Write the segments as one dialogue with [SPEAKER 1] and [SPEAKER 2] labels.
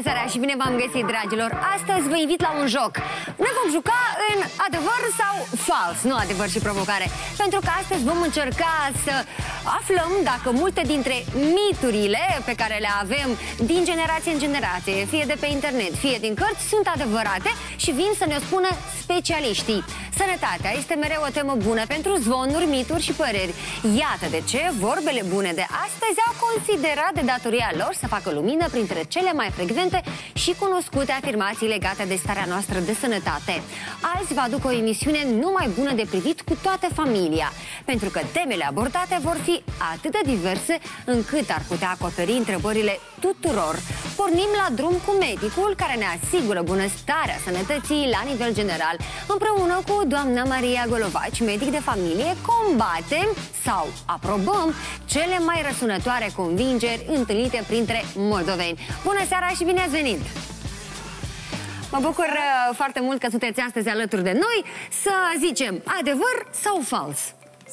[SPEAKER 1] Bună seara și bine v-am găsit, dragilor! Astăzi vă invit la un joc. Ne vom juca în adevăr sau fals, nu adevăr și provocare. Pentru că astăzi vom încerca să aflăm dacă multe dintre miturile pe care le avem din generație în generație, fie de pe internet, fie din cărți, sunt adevărate și vin să ne spună specialiștii. Sănătatea este mereu o temă bună pentru zvonuri, mituri și păreri. Iată de ce vorbele bune de astăzi au considerat de datoria lor să facă lumină printre cele mai frecvente și cunoscute afirmații legate de starea noastră de sănătate. Azi vă aduc o emisiune numai bună de privit cu toată familia, pentru că temele abordate vor fi atât de diverse încât ar putea acoperi întrebările tuturor. Pornim la drum cu medicul care ne asigură bunăstarea sănătății la nivel general. Împreună cu doamna Maria Golovaci, medic de familie, combatem sau aprobăm cele mai răsunătoare convingeri întâlnite printre moldoveni. Bună seara și bine ați venit! Mă bucur uh, foarte mult că sunteți astăzi alături de noi să zicem adevăr sau fals.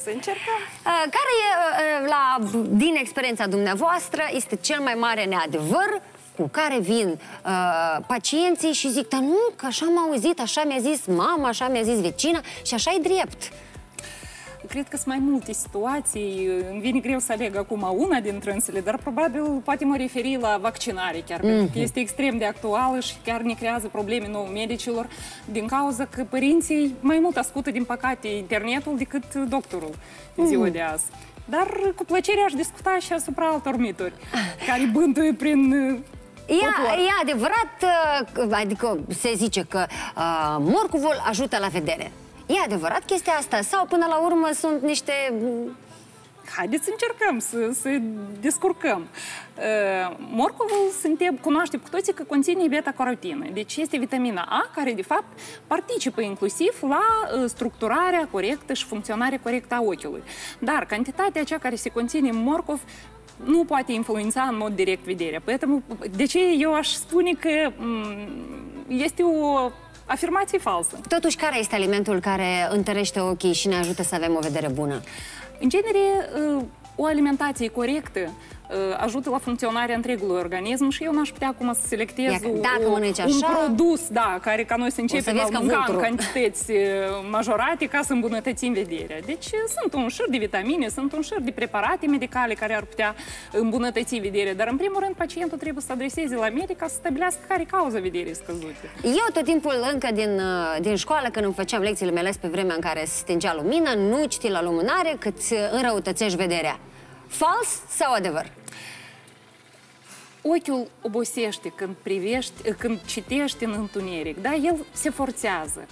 [SPEAKER 2] Să încercăm.
[SPEAKER 1] Uh, care e, uh, la, din experiența dumneavoastră, este cel mai mare neadevăr cu care vin uh, pacienții și zic, dar nu, că așa m-au auzit, așa mi-a zis mama, așa mi-a zis vecina și așa e drept.
[SPEAKER 2] Cred că sunt mai multe situații. Îmi vine greu să aleg acum una dintre însele, dar probabil poate mă referi la vaccinare chiar, mm-hmm. pentru că mhm. este extrem de actuală și chiar ne creează probleme nouă medicilor din cauza că părinții mai mult ascultă, din păcate, internetul decât doctorul în ziua mm. de azi. Dar cu plăcere aș discuta și asupra altor mituri care bântuie prin
[SPEAKER 1] E, e adevărat, uh, adică se zice că uh, morcovul ajută la vedere. E adevărat chestia asta? Sau până la urmă sunt niște...
[SPEAKER 2] Haideți să încercăm să, să descurcăm. Uh, morcovul suntem, cunoaștem cu toții că conține beta-carotină. Deci este vitamina A care, de fapt, participă inclusiv la uh, structurarea corectă și funcționarea corectă a ochiului. Dar cantitatea aceea care se conține în morcov nu poate influența în mod direct vederea. Poэтому, de ce eu aș spune că mm, este o afirmație falsă.
[SPEAKER 1] Totuși, care este alimentul care întărește ochii și ne ajută să avem o vedere bună?
[SPEAKER 2] În genere, uh, o alimentație corectă Uh, ajută la funcționarea întregului organism și eu n-aș putea acum să selectez
[SPEAKER 1] Dacă
[SPEAKER 2] o,
[SPEAKER 1] așa,
[SPEAKER 2] un produs, da, care ca noi să începem să a mânca în cantități uh, majorate ca să îmbunătățim vederea. Deci uh, sunt un șir de vitamine, sunt un șir de preparate medicale care ar putea îmbunătăți vederea, dar în primul rând pacientul trebuie să adreseze la medic ca să stabilească care cauza vederii scăzute.
[SPEAKER 1] Eu tot timpul încă din, din școală, când îmi făceam lecțiile mele pe vremea în care se stingea lumină, nu citi la lumânare cât înrăutățești vederea. Fals sau adevăr?
[SPEAKER 2] Ochiul obosește când privești, când citești în întuneric, da? El se forțează.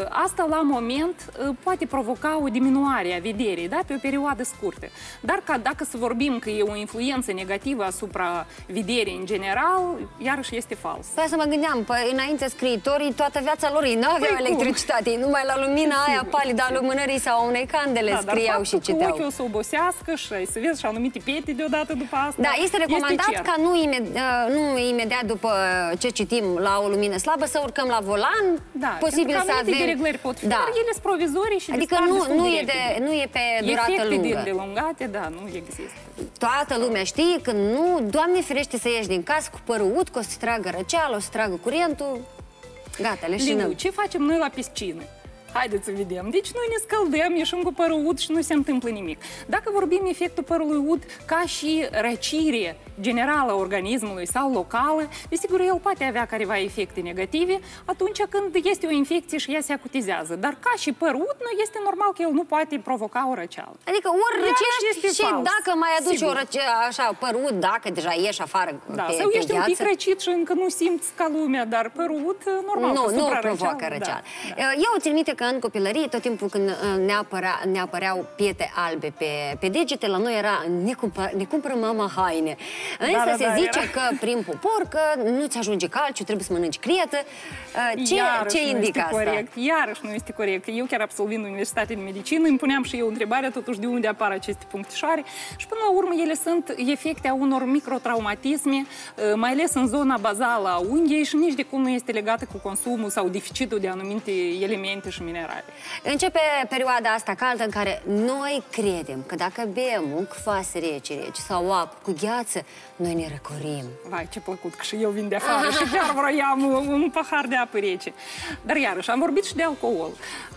[SPEAKER 2] Ă, asta la moment ă, poate provoca o diminuare a vederii, da? Pe o perioadă scurtă. Dar ca dacă să vorbim că e o influență negativă asupra vederii în general, iarăși este fals.
[SPEAKER 1] Păi să mă gândeam, păi înainte scriitorii, toată viața lor ei nu aveau păi electricitate, cum? numai la lumina aia palidă a lumânării sau unei candele da, scriau și citeau.
[SPEAKER 2] ochiul să obosească și să vezi și anumite piete deodată după asta.
[SPEAKER 1] Da, este recomandat este ca nu imediat, uh, nu imediat după ce citim la o lumină slabă să urcăm la volan,
[SPEAKER 2] da, posibil să avem... dereglări pot fi, da. dar ele sunt provizorii și
[SPEAKER 1] Adică nu, nu, e de, nu e pe durată
[SPEAKER 2] Efecte
[SPEAKER 1] lungă.
[SPEAKER 2] Efecte delungate, da, nu există.
[SPEAKER 1] Toată lumea știe că nu, Doamne ferește să ieși din casă cu părul ud, că o să tragă răceală, o să tragă curentul, gata, leșinăm.
[SPEAKER 2] ce facem noi la piscină? Haideți să vedem. Deci noi ne scăldăm, ieșim cu părul ud și nu se întâmplă nimic. Dacă vorbim efectul părului ud ca și răcire generală a organismului sau locală, desigur el poate avea careva efecte negative atunci când este o infecție și ea se acutizează. Dar ca și păr ud, nu este normal că el nu poate provoca o răceală.
[SPEAKER 1] Adică ori răcești și fals. dacă mai aduci Sigur. o răce, așa, păr ud, dacă deja ieși afară
[SPEAKER 2] da,
[SPEAKER 1] pe,
[SPEAKER 2] Sau
[SPEAKER 1] pe
[SPEAKER 2] ești
[SPEAKER 1] gheață.
[SPEAKER 2] un pic răcit și încă nu simți ca lumea, dar părul ud, normal,
[SPEAKER 1] nu, nu provoacă răceală. Da, da. Eu țin minte că în copilărie, tot timpul când uh, ne, apărea, ne apăreau piete albe pe, pe degete, la noi era ne, cumpă, ne cumpără mama haine. Însă da, da, se da, zice era. că prin popor că nu-ți ajunge calciu, trebuie să mănânci crietă. Uh, ce, Iarăși ce indică asta?
[SPEAKER 2] Corect. Iarăși nu este corect. Eu chiar absolvind Universitatea de Medicină îmi puneam și eu întrebarea totuși de unde apar aceste punctișoare și până la urmă ele sunt efecte a unor microtraumatisme, uh, mai ales în zona bazală a unghiei și nici de cum nu este legată cu consumul sau deficitul de anumite elemente și minerale.
[SPEAKER 1] Începe perioada asta caldă în care noi credem că dacă bem un cvas rece, rece sau apă cu gheață, noi ne răcorim.
[SPEAKER 2] Vai, ce plăcut că și eu vin de afară și chiar vroiam un pahar de apă rece. Dar iarăși, am vorbit și de alcool.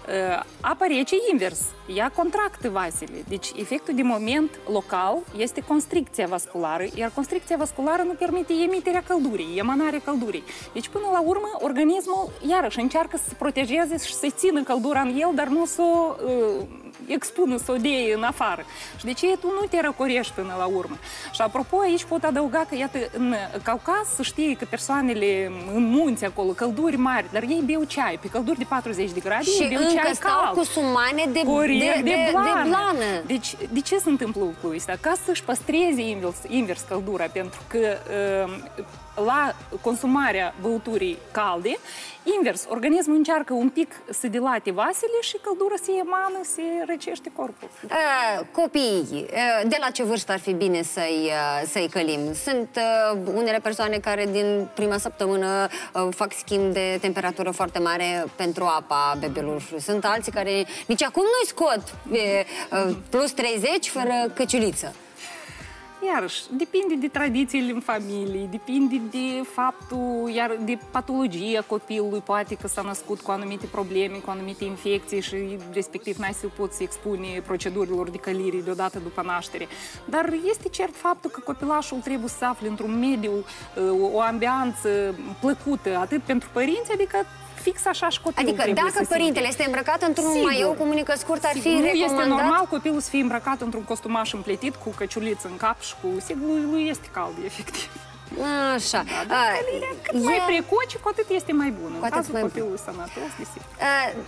[SPEAKER 2] Uh, apa rece invers, ea contractă vasele. Deci efectul de moment local este constricția vasculară, iar constricția vasculară nu permite emiterea căldurii, emanarea căldurii. Deci până la urmă organismul iarăși încearcă să se protejeze și să țină căldura în el, dar nu să o uh, expună, să o dea în afară. Și de ce tu nu te răcorești până la urmă? Și apropo, aici pot adăuga că, iată, în Caucaz să știe că persoanele în munți acolo, călduri mari, dar ei beau ceai, pe călduri de 40 de grade,
[SPEAKER 1] și
[SPEAKER 2] ei beau
[SPEAKER 1] încă
[SPEAKER 2] ceai
[SPEAKER 1] stau
[SPEAKER 2] cald.
[SPEAKER 1] cu sumane de,
[SPEAKER 2] Corect,
[SPEAKER 1] de, de, de,
[SPEAKER 2] blană.
[SPEAKER 1] de blană.
[SPEAKER 2] Deci, de ce se întâmplă lucrul ăsta? Ca să-și păstreze invers, invers căldura, pentru că uh, la consumarea băuturii calde, invers, organismul încearcă un pic să dilate vasele și căldura se emană, se răcește corpul.
[SPEAKER 1] Uh, copiii, uh, de la ce vârstă ar fi bine să-i uh, să călim? Sunt uh, unele persoane care din prima săptămână uh, fac schimb de temperatură foarte mare pentru apa bebelușului. Sunt alții care nici acum nu-i scot e, uh, plus 30 fără căciuliță.
[SPEAKER 2] Iarăși, depinde de tradițiile în familie, depinde de faptul, iar de patologia copilului, poate că s-a născut cu anumite probleme, cu anumite infecții și respectiv n-ai să poți expune procedurilor de călire deodată după naștere. Dar este cert faptul că copilașul trebuie să se afle într-un mediu, o ambianță plăcută, atât pentru părinți, adică fix așa și copilul
[SPEAKER 1] Adică
[SPEAKER 2] trebuie
[SPEAKER 1] dacă
[SPEAKER 2] să
[SPEAKER 1] părintele
[SPEAKER 2] simte.
[SPEAKER 1] este îmbrăcat într-un
[SPEAKER 2] Sigur.
[SPEAKER 1] maieu cu mânică scurtă, ar fi
[SPEAKER 2] Sigur, nu
[SPEAKER 1] recomandat...
[SPEAKER 2] este normal copilul să fie îmbrăcat într-un costumaș împletit cu căciuliță în cap și cu... Sigur, lui este cald, efectiv.
[SPEAKER 1] Așa.
[SPEAKER 2] Da,
[SPEAKER 1] Uh,
[SPEAKER 2] Călirea cât mai
[SPEAKER 1] e-
[SPEAKER 2] precoce, cu atât este mai bună. În
[SPEAKER 1] atât
[SPEAKER 2] cazul
[SPEAKER 1] mai bun.
[SPEAKER 2] copilului sănătos, desigur.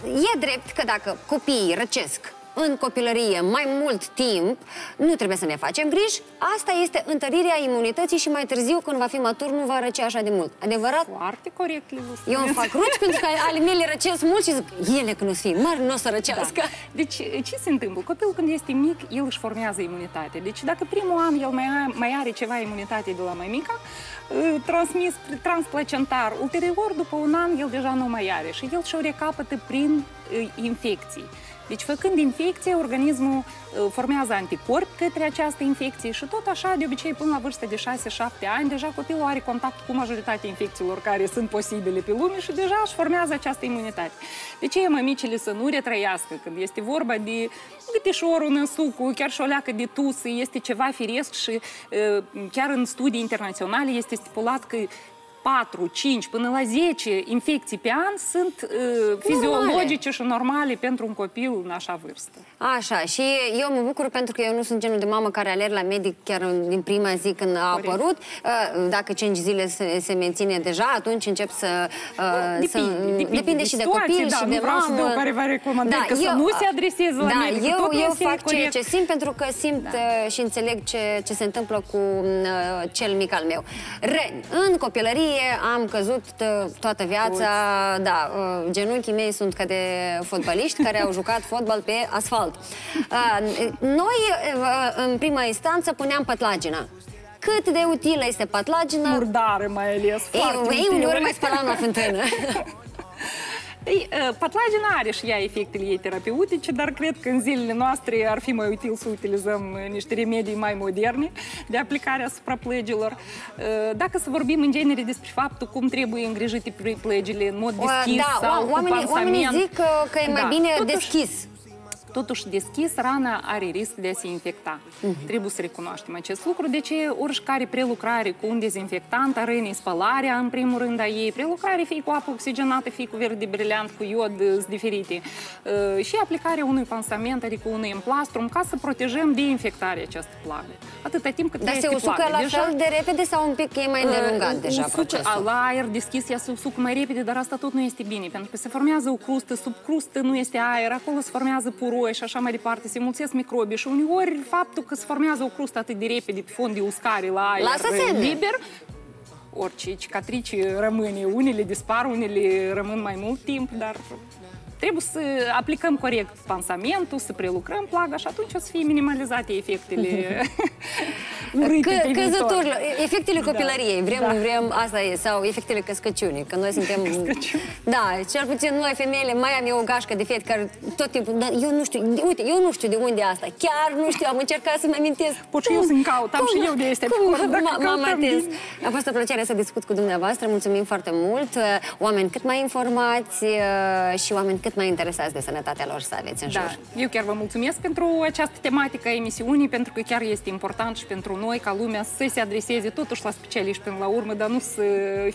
[SPEAKER 1] Uh, E drept că dacă copiii răcesc în copilărie mai mult timp, nu trebuie să ne facem griji. Asta este întărirea imunității și mai târziu, când va fi matur, nu va răce așa de mult. Adevărat?
[SPEAKER 2] Foarte corect, Lilu.
[SPEAKER 1] Eu îmi fac ruci pentru că ale mele răcesc mult și zic, ele când o să fie mari, nu o să răcească.
[SPEAKER 2] Da. Deci, ce se întâmplă? Copilul când este mic, el își formează imunitatea. Deci, dacă primul an el mai, a- mai are ceva imunitate de la mămica, uh, transmis transplacentar, ulterior, după un an, el deja nu mai are și el și-o recapătă prin uh, infecții. Deci, făcând infecție, organismul uh, formează anticorpi către această infecție și tot așa, de obicei, până la vârsta de 6-7 ani, deja copilul are contact cu majoritatea infecțiilor care sunt posibile pe lume și deja își formează această imunitate. De ce mămicile să nu retrăiască când este vorba de gâtișorul în sucul, chiar și o leacă de tusă, este ceva firesc și uh, chiar în studii internaționale este stipulat că 4, 5 până la 10 infecții pe an sunt uh, fiziologice și normale pentru un copil în așa vârstă.
[SPEAKER 1] Așa, și eu mă bucur pentru că eu nu sunt genul de mamă care alerg la medic chiar în- din prima zi când a
[SPEAKER 2] Corect.
[SPEAKER 1] apărut. Uh, Dacă 5 zile se, se menține deja, atunci încep să... uh,
[SPEAKER 2] Depinde,
[SPEAKER 1] să,
[SPEAKER 2] depinde,
[SPEAKER 1] depinde și de
[SPEAKER 2] situație,
[SPEAKER 1] copil
[SPEAKER 2] da,
[SPEAKER 1] și
[SPEAKER 2] nu
[SPEAKER 1] de
[SPEAKER 2] vreau să
[SPEAKER 1] mamă.
[SPEAKER 2] dau careva recomandări, că să nu se adreseze la
[SPEAKER 1] da,
[SPEAKER 2] medic, că
[SPEAKER 1] Eu,
[SPEAKER 2] totul
[SPEAKER 1] eu
[SPEAKER 2] este
[SPEAKER 1] fac ceea
[SPEAKER 2] corect.
[SPEAKER 1] ce simt pentru că simt da. și înțeleg ce, ce se întâmplă cu uh, cel mic al meu. Re, în copilărie am căzut uh, toată viața, da, uh, genunchii mei sunt ca de fotbaliști care au jucat fotbal pe asfalt. Uh, noi, uh, în prima instanță, puneam pătlagina. Cât de utilă este patlagina?
[SPEAKER 2] Murdare mai ales, foarte
[SPEAKER 1] Ei, ei
[SPEAKER 2] utilă.
[SPEAKER 1] uneori mai spălam la fântână.
[SPEAKER 2] Ei, uh, patlagina are și ea efectele ei terapeutice, dar cred că în zilele noastre ar fi mai util să utilizăm uh, niște remedii mai moderne de aplicare asupra plăgilor. Uh, Dacă să vorbim în genere despre faptul cum trebuie îngrijite plă- plăgile în mod deschis
[SPEAKER 1] da,
[SPEAKER 2] sau cu
[SPEAKER 1] oamenii, oamenii
[SPEAKER 2] pansament.
[SPEAKER 1] zic că, că e mai
[SPEAKER 2] Da,
[SPEAKER 1] bine
[SPEAKER 2] totuși-
[SPEAKER 1] deschis.
[SPEAKER 2] Totuși, deschis, rana are risc de a se infecta. Trebuie să recunoaștem acest lucru. De ce oricare prelucrare cu un dezinfectant a rănii, spălarea, în primul rând, a ei, prelucrare fie cu apă oxigenată, fie cu verde brileant, cu iod, sunt diferite. Uh, și aplicarea unui pansament, adică unui emplastrum, ca să protejăm de infectarea această plagă. Atâta timp cât
[SPEAKER 1] Dar
[SPEAKER 2] este
[SPEAKER 1] se usucă
[SPEAKER 2] plagă.
[SPEAKER 1] la
[SPEAKER 2] Deja-
[SPEAKER 1] fel de repede sau un pic e mai îndelungat
[SPEAKER 2] Uh,
[SPEAKER 1] deja
[SPEAKER 2] usucă-
[SPEAKER 1] procesul?
[SPEAKER 2] La aer deschis ea se usucă mai repede, dar asta tot nu este bine, pentru că se formează o crustă, sub crustă nu este aer, acolo se formează puroi și așa mai departe, se mulțesc microbiși. Și uneori faptul că se formează o crustă atât de repede pe fond de uscare la aer
[SPEAKER 1] Lasă semne.
[SPEAKER 2] liber, orice cicatrici rămâne, unele dispar, unele rămân mai mult timp, dar Trebuie să aplicăm corect pansamentul, să prelucrăm plaga și atunci o să fie minimalizate efectele
[SPEAKER 1] urâte Căzăturile, efectele da. copilăriei, vrem, da. nu vrem, asta e, sau efectele căscăciunii, că noi suntem... Da, cel puțin noi femeile, mai am eu o gașcă de fete care tot timpul, dar eu nu știu, uite, eu nu știu de unde e asta, chiar nu știu, am încercat să-mi amintesc.
[SPEAKER 2] Pot și eu să-mi caut, am și eu de este
[SPEAKER 1] M-am atins. A fost o plăcere să discut cu dumneavoastră, mulțumim foarte mult, oameni cât mai informați uh, și oameni cât mai interesați de sănătatea lor să aveți în da. jur.
[SPEAKER 2] Eu chiar vă mulțumesc pentru această tematică a emisiunii, pentru că chiar este important și pentru noi, ca lumea, să se adreseze totuși la specialiști până la urmă, dar nu să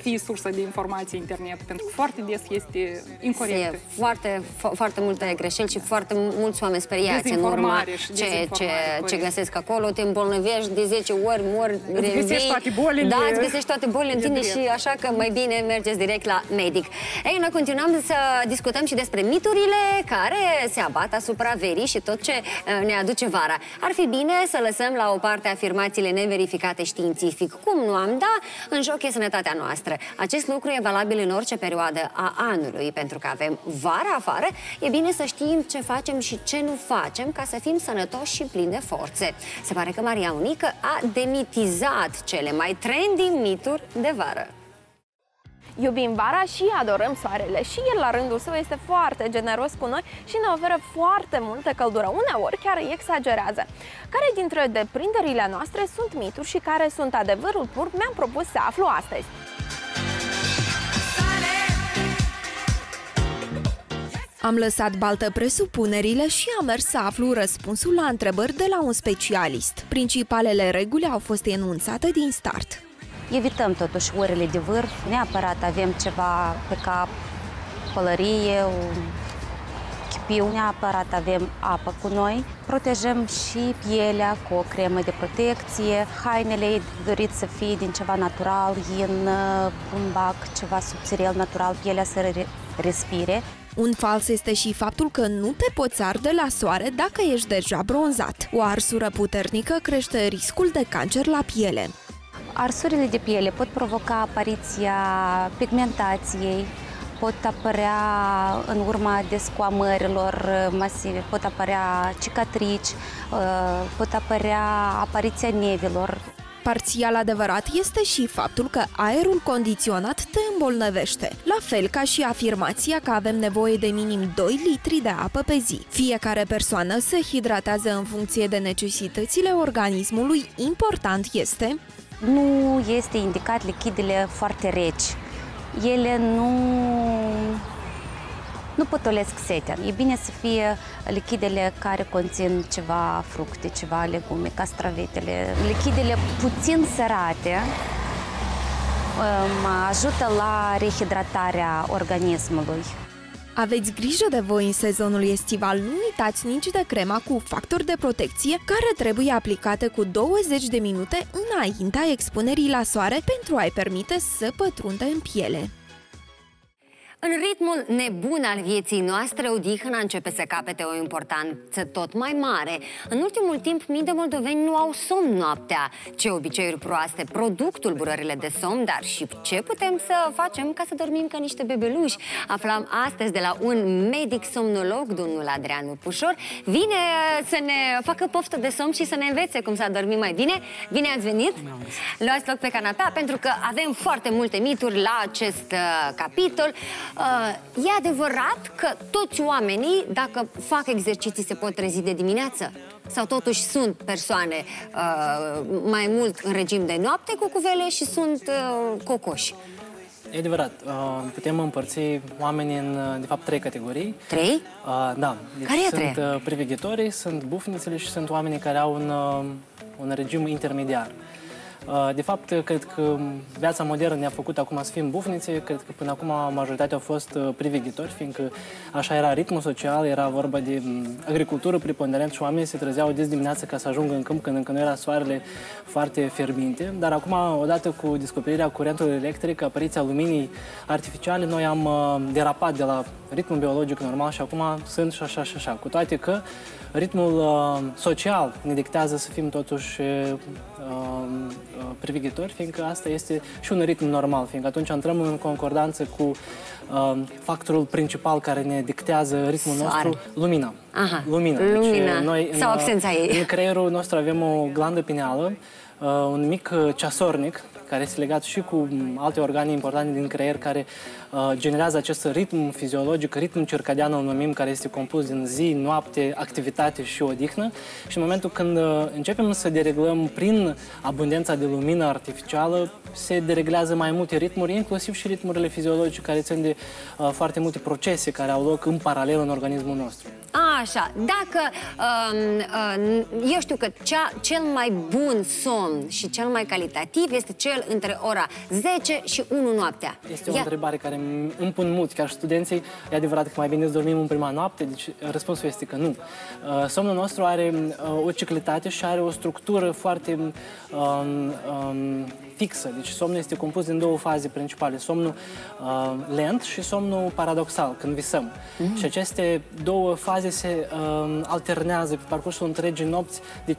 [SPEAKER 2] fie sursă de informații internet, pentru că foarte des este incorrect. E
[SPEAKER 1] foarte, fo foarte multe greșeli și foarte mulți oameni speriați în urma ce, ce, ce găsesc acolo, te îmbolnăvești de 10 ori, mori,
[SPEAKER 2] îți găsești toate bolile.
[SPEAKER 1] Da, îți găsești toate bolile în tine și așa că mai bine mergeți direct la medic. Ei, noi continuăm să discutăm și despre miturile care se abat asupra verii și tot ce uh, ne aduce vara. Ar fi bine să lăsăm la o parte afirmațiile neverificate științific. Cum nu am da, în joc e sănătatea noastră. Acest lucru e valabil în orice perioadă a anului, pentru că avem vara afară, e bine să știm ce facem și ce nu facem ca să fim sănătoși și plini de forțe. Se pare că Maria Unică a demitizat cele mai trendy mituri de vară.
[SPEAKER 3] Iubim vara și adorăm soarele și el la rândul său este foarte generos cu noi și ne oferă foarte multă căldură, uneori chiar exagerează. Care dintre deprinderile noastre sunt mituri și care sunt adevărul pur, mi-am propus să aflu astăzi. Am lăsat baltă presupunerile și am mers să aflu răspunsul la întrebări de la un specialist. Principalele reguli au fost enunțate din start.
[SPEAKER 4] Evităm totuși orele de vârf, neapărat avem ceva pe cap, pălărie, un chipiu, neapărat avem apă cu noi. Protejăm și pielea cu o cremă de protecție, hainele doriți să fie din ceva natural, în un bac, ceva subțirel natural, pielea să respire.
[SPEAKER 3] Un fals este și faptul că nu te poți arde la soare dacă ești deja bronzat. O arsură puternică crește riscul de cancer la piele.
[SPEAKER 4] Arsurile de piele pot provoca apariția pigmentației, pot apărea în urma descoamărilor masive, pot apărea cicatrici, uh, pot apărea apariția nevilor.
[SPEAKER 3] Parțial adevărat este și faptul că aerul condiționat te îmbolnăvește, la fel ca și afirmația că avem nevoie de minim 2 litri de apă pe zi. Fiecare persoană se hidratează în funcție de necesitățile organismului. Important este
[SPEAKER 4] nu este indicat lichidele foarte reci. Ele nu, nu potolesc setea. E bine să fie lichidele care conțin ceva fructe, ceva legume, castravetele. Lichidele puțin sărate mă um, ajută la rehidratarea organismului.
[SPEAKER 3] Aveți grijă de voi în sezonul estival, nu uitați nici de crema cu factor de protecție care trebuie aplicată cu 20 de minute înaintea expunerii la soare pentru a-i permite să pătrundă în piele.
[SPEAKER 1] În ritmul nebun al vieții noastre, odihna începe să capete o importanță tot mai mare. În ultimul timp, mii de moldoveni nu au somn noaptea. Ce obiceiuri proaste produc tulburările de somn, dar și ce putem să facem ca să dormim ca niște bebeluși? Aflam astăzi de la un medic somnolog, domnul Adrianu Pușor. Vine să ne facă poftă de somn și să ne învețe cum să dormim mai bine. Bine ați venit! Luați loc pe canapea pentru că avem foarte multe mituri la acest uh, capitol. Uh, e adevărat că toți oamenii, dacă fac exerciții, se pot trezi de dimineață? Sau totuși sunt persoane uh, mai mult în regim de noapte cu cuvele și sunt uh, cocoși?
[SPEAKER 5] E adevărat. Uh, putem împărți oamenii în, uh, de fapt, trei categorii.
[SPEAKER 1] Trei?
[SPEAKER 5] Uh, da. Deci
[SPEAKER 1] care
[SPEAKER 5] sunt
[SPEAKER 1] trei?
[SPEAKER 5] Uh, privighetorii, sunt bufnițele și sunt oamenii care au un, uh, un regim intermediar. Uh, de fapt, cred că viața modernă ne-a făcut acum să fim bufnițe, cred că până acum majoritatea au fost uh, priveghitori, fiindcă așa era ritmul social, era vorba de mm, agricultură preponderent și oamenii se trezeau des dimineața ca să ajungă în câmp când încă nu era soarele foarte fierbinte. Dar acum, odată cu descoperirea curentului electric, apariția luminii artificiale, noi am uh, derapat de la ritmul biologic normal și acum sunt și așa și așa. Cu toate că ritmul uh, social ne dictează să fim totuși uh, uh, privighitori, fiindcă asta este și un ritm normal, fiindcă atunci intrăm în concordanță cu uh, factorul principal care ne dictează ritmul
[SPEAKER 1] Soare.
[SPEAKER 5] nostru, lumina.
[SPEAKER 1] Aha,
[SPEAKER 5] Lumina.
[SPEAKER 1] lumina.
[SPEAKER 5] noi,
[SPEAKER 1] Sau
[SPEAKER 5] în,
[SPEAKER 1] absența ei.
[SPEAKER 5] În creierul nostru avem o glandă pineală, uh, un mic uh, ceasornic, care este legat și cu m, alte organe importante din creier care uh, generează acest ritm fiziologic, ritm circadian îl numim, care este compus din zi, noapte, activitate și odihnă. Și în momentul când uh, începem să dereglăm prin abundența de lumină artificială, se dereglează mai multe ritmuri, inclusiv și ritmurile fiziologice care țin de uh, foarte multe procese care au loc în paralel în organismul nostru.
[SPEAKER 1] Așa, dacă um, uh, eu știu că cea, cel mai bun somn și cel mai calitativ este cel între ora 10 și 1 noaptea.
[SPEAKER 5] Este o
[SPEAKER 1] Ia-
[SPEAKER 5] întrebare care îmi- îmi pun mulți, chiar și studenții. E adevărat că mai bine să dormim în prima noapte? Deci răspunsul este că nu. Uh, Somnul nostru are uh, o ciclitate și are o structură foarte um, um, fixă. Deci somnul este compus din două faze principale. Somnul uh, lent și somnul paradoxal, când visăm. Și aceste două faze se um, alternează pe parcursul întregii nopți de 5-6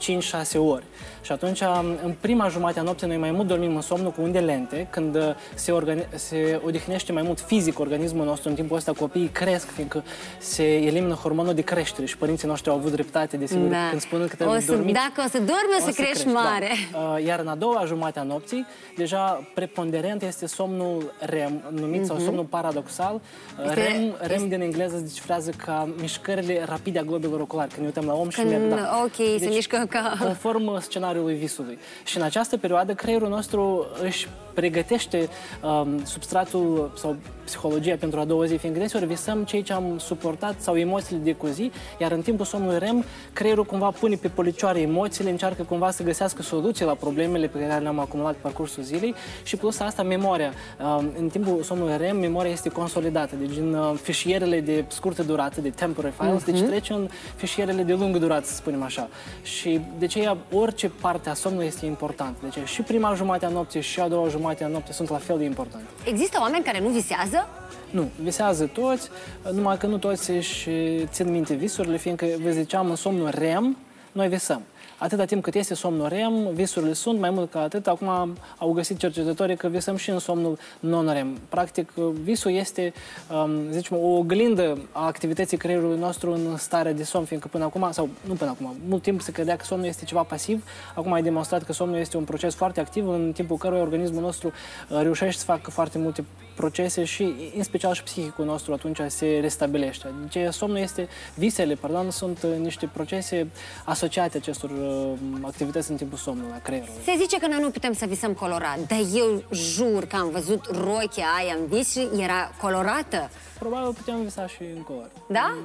[SPEAKER 5] ori. Și atunci, um, în prima jumătate a nopții, noi mai mult dormim în somnul cu unde lente, când uh, se, organi- se odihnește mai mult fizic organismul nostru. În timpul ăsta copiii cresc, fiindcă se elimină hormonul de creștere și părinții noștri au avut dreptate, desigur,
[SPEAKER 1] Da.
[SPEAKER 5] când spun că
[SPEAKER 1] O
[SPEAKER 5] trebuie
[SPEAKER 1] să,
[SPEAKER 5] dormit.
[SPEAKER 1] dacă o să dormi, o să, crești mare.
[SPEAKER 5] Da. Uh, Iar în a doua jumătate a nopții, deja preponderent este somnul REM, numit sau somnul paradoxal. Uh,
[SPEAKER 1] Mhm. Este-
[SPEAKER 5] REM, REM
[SPEAKER 1] este-
[SPEAKER 5] din engleză se decifrează ca mișcările rapide a globilor oculari, când ne uităm la om și
[SPEAKER 1] Când
[SPEAKER 5] merg. Da.
[SPEAKER 1] ochii se
[SPEAKER 5] Deci,
[SPEAKER 1] mișcă ca...
[SPEAKER 5] Conform scenariului visului. Și în această perioadă, creierul nostru își pregătește um, substratul sau psihologia pentru a doua zi, fiindcă deseori visăm cei ce am suportat sau emoțiile de cu zi, iar în timpul somnului REM, creierul cumva pune pe policioare emoțiile, încearcă cumva să găsească soluții la problemele pe care le-am acumulat pe parcursul zilei și plus asta memoria. Um, în timpul somnului REM, memoria este consolidată, deci în uh, fișierele de scurtă durată, de temporary files, deci trece în fișierele de lungă durată, să spunem așa. Și de aceea orice parte a somnului este important. Deci și prima jumătate a nopții și a doua jumătate a nopții sunt la fel de importante.
[SPEAKER 1] Există oameni care nu visează?
[SPEAKER 5] Nu, visează toți, numai că nu toți își țin minte visurile, fiindcă, vă ziceam, în somnul REM, noi visăm. Atâta timp cât este somnul REM, visurile sunt, mai mult ca atât, acum au găsit cercetătorii că visăm și în somnul non-REM. Practic, visul este, um, zicem, o oglindă a activității creierului nostru în stare de somn, fiindcă până acum, sau nu până acum, mult timp se credea că somnul este ceva pasiv, acum ai demonstrat că somnul este un proces foarte activ, în timpul căruia organismul nostru uh, reușește să facă foarte multe procese și, în special și psihicul nostru, atunci se restabilește. Deci, somnul este, visele, pardon, sunt uh, niște procese asociate acestor uh, activități în timpul somnului, a creierului.
[SPEAKER 1] Se zice că noi nu putem să visăm colorat, dar eu jur că am văzut rochia aia în vis și era colorată.
[SPEAKER 5] Probabil putem visa și în color.
[SPEAKER 1] Da?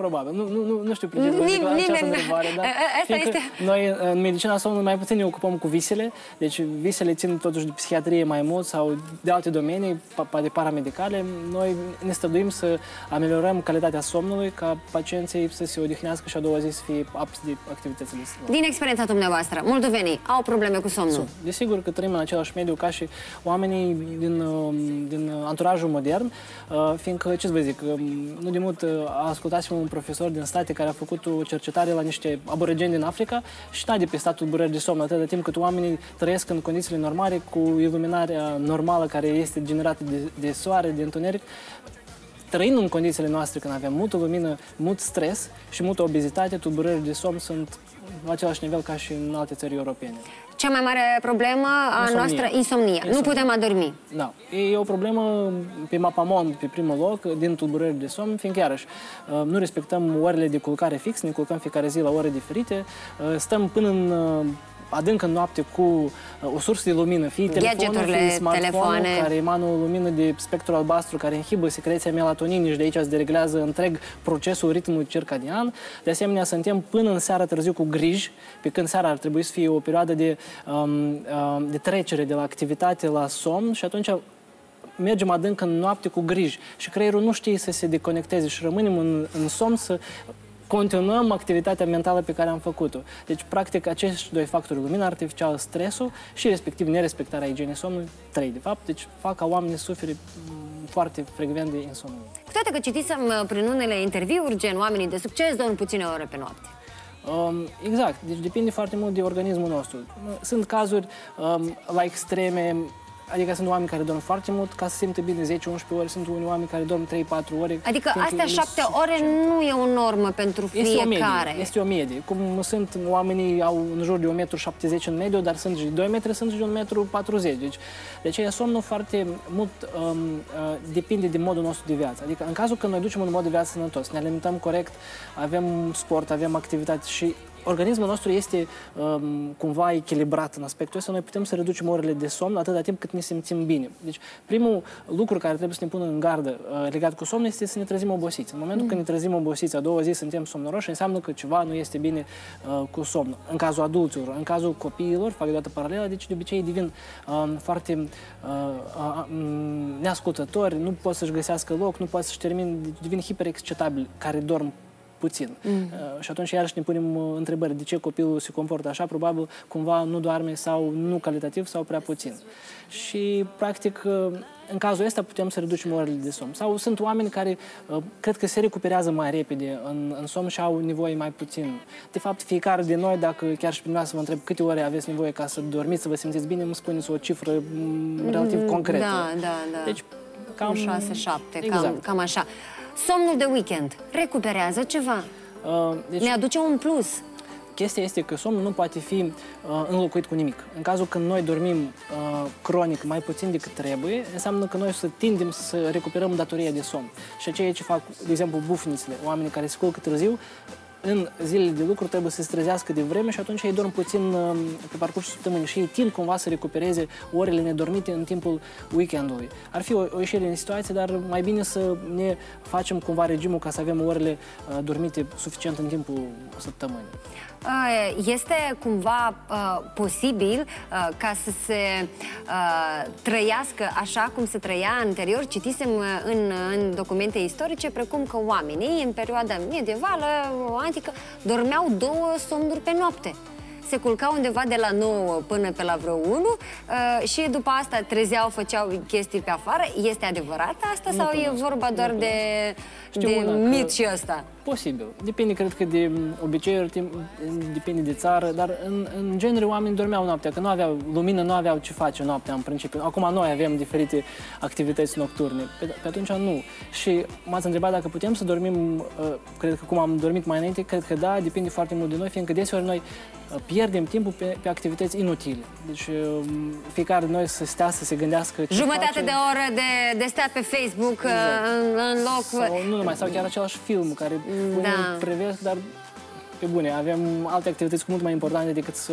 [SPEAKER 5] Probabil. Nu, nu, nu, nu știu precis
[SPEAKER 1] Nim-
[SPEAKER 5] la această
[SPEAKER 1] nimeni-
[SPEAKER 5] întrebare, dar
[SPEAKER 1] A- a- asta
[SPEAKER 5] fiindcă
[SPEAKER 1] este-
[SPEAKER 5] noi în medicina somnului mai puțin ne ocupăm cu visele, deci visele țin totuși de psihiatrie mai mult sau de alte domenii, pa- pa- de paramedicale. Noi ne străduim să ameliorăm calitatea somnului ca pacienții să se odihnească și a doua zi să fie apți de activitățile somnului.
[SPEAKER 1] Din experiența dumneavoastră, moldovenii au probleme cu somnul.
[SPEAKER 5] Desigur că trăim în același mediu ca și oamenii din, uh, din anturajul modern, uh, fiindcă, ce să vă zic, um, nu de mult uh, ascultasem un profesor din state care a făcut o cercetare la niște aborigeni din Africa și n-a depistat tulburări de somn atâta timp cât oamenii trăiesc în condițiile normale cu iluminarea normală care este generată de, de soare, de întuneric, trăind în condițiile noastre când avem multă lumină, mult stres și multă obezitate, tulburări de somn sunt la același nivel ca și în alte țări europene.
[SPEAKER 1] Cea mai mare problemă a
[SPEAKER 5] Insomnia.
[SPEAKER 1] noastră, insomnia. Nu
[SPEAKER 5] Insomnia.
[SPEAKER 1] putem adormi.
[SPEAKER 5] Da, e o problemă pe mapamon, pe primul loc, din tulburări de somn, fiindcă, iarăși, uh, nu respectăm orele de culcare fix, ne culcăm fiecare zi la ore diferite, uh, stăm până în uh, adânc în noapte cu uh, o sursă de lumină, fie telefonul,
[SPEAKER 1] Gadgeturile,
[SPEAKER 5] fie smartphone
[SPEAKER 1] telefoane.
[SPEAKER 5] care emană o lumină de spectru albastru care inhibă secreția melatoninii și de aici se dereglează întreg procesul ritmului circadian. De asemenea, suntem până în seara târziu cu griji, pe când seara ar trebui să fie o perioadă de, um, um, de trecere de la activitate la somn și atunci mergem adânc în noapte cu griji și creierul nu știe să se deconecteze și rămânem în, în somn să continuăm activitatea mentală pe care am făcut-o. Deci, practic, acești doi factori, lumina artificială, stresul și, respectiv, nerespectarea igienei somnului, trei, de fapt, deci fac ca oamenii să sufere m, foarte frecvent de insomnie.
[SPEAKER 1] Cu toate că citisem uh, prin unele interviuri, gen oamenii de succes dorm puține ore pe noapte.
[SPEAKER 5] Um, exact, deci depinde foarte mult de organismul nostru. Sunt cazuri um, la extreme, Adică sunt oameni care dorm foarte mult ca să simtă bine 10-11 ore, sunt unii oameni care dorm 3-4 ore.
[SPEAKER 1] Adică astea 7 ore nu e o normă pentru fiecare.
[SPEAKER 5] Este o medie. Este o medie. Cum sunt oamenii au în jur de 1,70 m în mediu, dar sunt și 2 metri, sunt și de 1,40 m. Deci, de aceea somnul foarte mult um, uh, depinde de modul nostru de viață. Adică în cazul când noi ducem un mod de viață sănătos, ne alimentăm corect, avem sport, avem activitate și organismul nostru este um, cumva echilibrat în aspectul ăsta, noi putem să reducem orele de somn atâta timp cât ne simțim bine. Deci, primul lucru care trebuie să ne pună în gardă uh, legat cu somnul este să ne trezim obosiți. În momentul mm. când ne trezim obosiți, a doua zi suntem somnoroși, înseamnă că ceva nu este bine uh, cu somnul. În cazul adulților, în cazul copiilor, fac deodată paralelă, deci de obicei devin uh, foarte uh, uh, neascultători, nu pot să-și găsească loc, nu pot să-și termin, devin hiperexcitabili, care dorm puțin. Mm. Uh, și atunci iarăși ne punem uh, întrebări de ce copilul se comportă așa, probabil cumva nu doarme sau nu calitativ sau prea puțin. Și practic uh, în cazul ăsta putem să reducem orele de somn. Sau sunt oameni care uh, cred că se recuperează mai repede în, în somn și au nevoie mai puțin. De fapt, fiecare de noi, dacă chiar și să vă întreb câte ore aveți nevoie ca să dormiți, să vă simțiți bine, îmi spuneți o cifră mm, relativ concretă.
[SPEAKER 1] Da, da, da.
[SPEAKER 5] Deci, cam...
[SPEAKER 1] 6-7, exact. cam, cam așa. Somnul de weekend recuperează ceva? Uh, deci... Ne aduce un plus.
[SPEAKER 5] Chestia este că somnul nu poate fi uh, înlocuit cu nimic. În cazul când noi dormim uh, cronic mai puțin decât trebuie, înseamnă că noi să tindem să recuperăm datoria de somn. Și ceea ce fac, de exemplu, bufnițele, oamenii care se culcă târziu, în zilele de lucru trebuie să se trezească de vreme și atunci ei dorm puțin um, pe parcursul săptămânii și ei tind cumva să recupereze orele nedormite în timpul weekendului. Ar fi o, o ieșire în situație, dar mai bine să ne facem cumva regimul ca să avem orele uh, dormite suficient în timpul săptămânii.
[SPEAKER 1] Este cumva uh, posibil uh, ca să se uh, trăiască așa cum se trăia anterior? Citisem în, în documente istorice precum că oamenii în perioada medievală, antică, dormeau două somnuri pe noapte se culcau undeva de la 9 până pe la vreo 1 uh, și după asta trezeau, făceau chestii pe afară. Este adevărat asta nu sau cunosc, e vorba doar de, de mit și ăsta?
[SPEAKER 5] Posibil. Depinde, cred că, de obiceiuri, depinde de țară, dar în, în genere oamenii dormeau noaptea, că nu aveau lumină, nu aveau ce face noaptea în principiu. Acum noi avem diferite activități nocturne, pe, pe atunci nu. Și m-ați întrebat dacă putem să dormim, uh, cred că cum am dormit mai înainte, cred că da, depinde foarte mult de noi, fiindcă deseori noi uh, pierdem timpul pe, pe activități inutile. Deci uh, fiecare de noi să stea să se gândească ce
[SPEAKER 1] Jumătate
[SPEAKER 5] face.
[SPEAKER 1] de oră de, de stat pe Facebook exact. în, în loc...
[SPEAKER 5] Sau, nu numai, sau chiar același film care da. privesc, dar pe bune, avem alte activități cu mult mai importante decât să,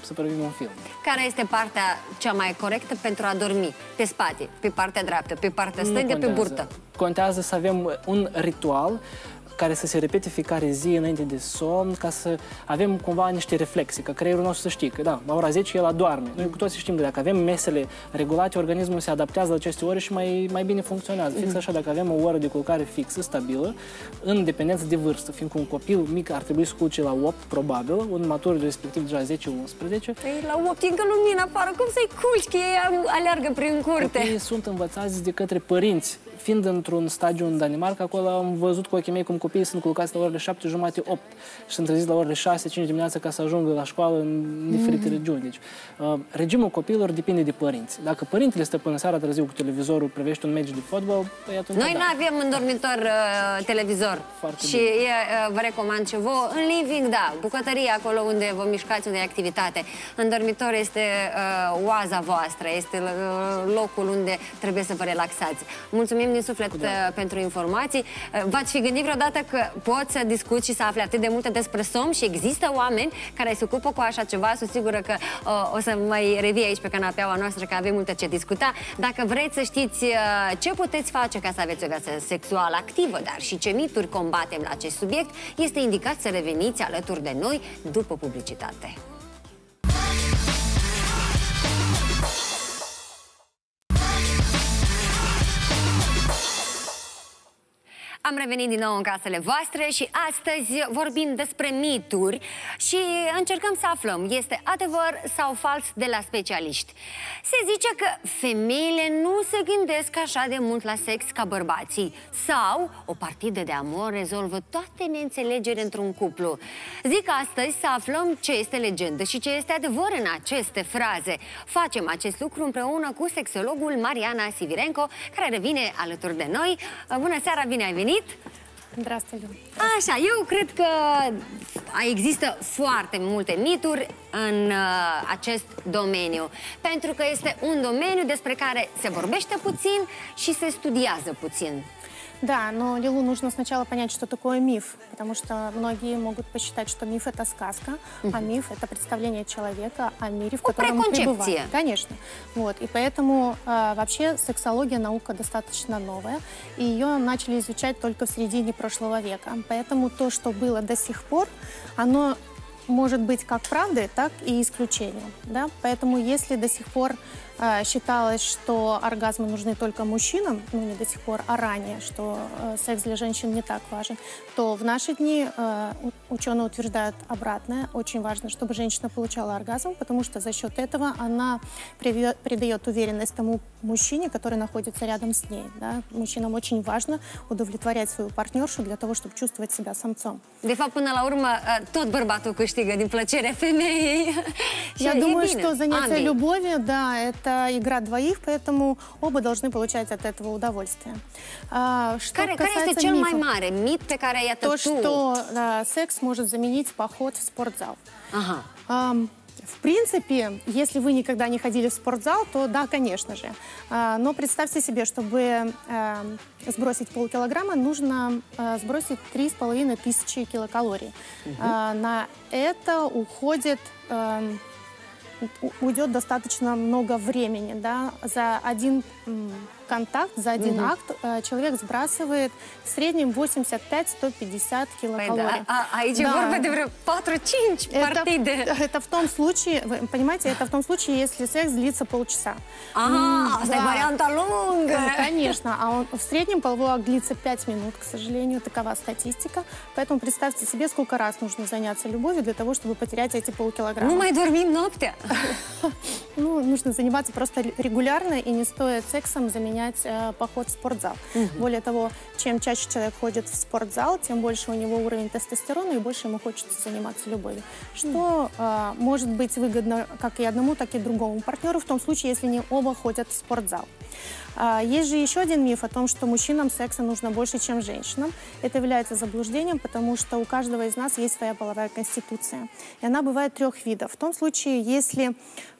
[SPEAKER 5] să privim un film.
[SPEAKER 1] Care este partea cea mai corectă pentru a dormi? Pe spate, pe partea dreaptă, pe partea stângă, pe burtă?
[SPEAKER 5] Contează să avem un ritual care să se repete fiecare zi înainte de somn, ca să avem cumva niște reflexe, că creierul nostru să știe că da, la ora 10 el adorme. Noi cu toții știm că dacă avem mesele regulate, organismul se adaptează la aceste ore și mai, mai bine funcționează. Fix așa, dacă avem o oră de culcare fixă, stabilă, în dependență de vârstă, fiindcă un copil mic ar trebui să culce la 8, probabil, un matur respectiv deja 10-11.
[SPEAKER 1] Păi la 8 încă lumină afară, cum să-i culci, că ei aleargă prin curte?
[SPEAKER 5] Copiii sunt învățați de către părinți fiind într-un stagiu în Danemarca, acolo am văzut cu ochii mei cum copiii sunt culcați la orele 7 jumate, 8 și sunt treziți la orele 6, 5 dimineața ca să ajungă la școală în diferite mm. regiuni. Deci, uh, regimul copiilor depinde de părinți. Dacă părintele stă până seara târziu cu televizorul, privește un meci de fotbal, păi atunci
[SPEAKER 1] Noi
[SPEAKER 5] da.
[SPEAKER 1] nu avem în dormitor uh, televizor.
[SPEAKER 5] Foarte
[SPEAKER 1] și e, uh, vă recomand ce vă. În living, da, bucătărie acolo unde vă mișcați, unde e activitate. În dormitor este uh, oaza voastră, este uh, locul unde trebuie să vă relaxați. Mulțumim din suflet pentru informații. Uh, v-ați fi gândit vreodată că poți să discuți și să afli atât de multe despre somn și există oameni care se ocupă cu așa ceva. Sunt sigură că uh, o să mai revii aici pe canapeaua noastră, că avem multe ce discuta. Dacă vreți să știți uh, ce puteți face ca să aveți o viață sexuală activă, dar și ce mituri combatem la acest subiect, este indicat să reveniți alături de noi după publicitate. Am revenit din nou în casele voastre și astăzi vorbim despre mituri și încercăm să aflăm, este adevăr sau fals de la specialiști. Se zice că femeile nu se gândesc așa de mult la sex ca bărbații sau o partidă de amor rezolvă toate neînțelegeri într-un cuplu. Zic astăzi să aflăm ce este legendă și ce este adevăr în aceste fraze. Facem acest lucru împreună cu sexologul Mariana Sivirenco, care revine alături de noi. Bună seara, bine ai venit! venit!
[SPEAKER 6] Здравствуйте.
[SPEAKER 1] Așa, eu cred că există foarte multe mituri în uh, acest domeniu, pentru că este un domeniu despre care se vorbește puțin și se studiază puțin.
[SPEAKER 6] Да, но Лилу нужно сначала понять, что такое миф, потому что многие могут посчитать, что миф это сказка, mm а миф это представление человека о мире, в котором он пребывает. Конечно. Вот. И поэтому э, вообще сексология наука достаточно новая, и ее начали изучать только в середине прошлого века. Поэтому то, что было до сих пор, оно может быть как правдой, так и исключением. Да? Поэтому если до сих пор считалось, что оргазмы нужны только мужчинам, ну не до сих пор, а ранее, что э, секс для женщин не так важен, то в наши дни э, ученые утверждают обратное. Очень важно, чтобы женщина получала оргазм, потому что за счет этого она придает уверенность тому мужчине, который находится рядом с ней. Да? Мужчинам очень важно удовлетворять свою партнершу для того, чтобы чувствовать себя самцом.
[SPEAKER 1] De fapt, până la urmă, tot bărbatul câștigă din plăcerea femeii.
[SPEAKER 6] Я думаю, что занятие любовью, да, это игра двоих, поэтому оба должны получать от этого удовольствие.
[SPEAKER 1] А, что care, care este cel mai mare mit pe care iată
[SPEAKER 6] То, что да, секс может заменить поход в спортзал. Ага. А, в принципе, если вы никогда не ходили в спортзал, то да, конечно же. А, но представьте себе, чтобы а, сбросить полкилограмма, нужно а, сбросить 3,5 тысячи килокалорий. Угу. На это уходит уйдет достаточно много времени, да, за один контакт, за один угу. акт э, человек сбрасывает в среднем 85-150 килокалорий.
[SPEAKER 1] А, а эти да. vorbe 4-5
[SPEAKER 6] партиды. Это в том случае, вы понимаете, это в том случае, если секс длится полчаса.
[SPEAKER 1] А, да. варианта лонга.
[SPEAKER 6] Конечно, а он, в среднем половой акт длится 5 минут, к сожалению, такова статистика. Поэтому представьте себе, сколько раз нужно заняться любовью для того, чтобы потерять эти полкилограмма.
[SPEAKER 1] Ну, мы dormim noaptea.
[SPEAKER 6] Ну, нужно заниматься просто регулярно и не стоит сексом заменять э, поход в спортзал. Угу. Более того, чем чаще человек ходит в спортзал, тем больше у него уровень тестостерона и больше ему хочется заниматься любовью. Что э, может быть выгодно как и одному, так и другому партнеру в том случае, если не оба ходят в спортзал. А, есть же еще один миф о том, что мужчинам секса нужно больше, чем женщинам. Это является заблуждением, потому что у каждого из нас есть своя половая конституция. И она бывает трех видов. В том случае, если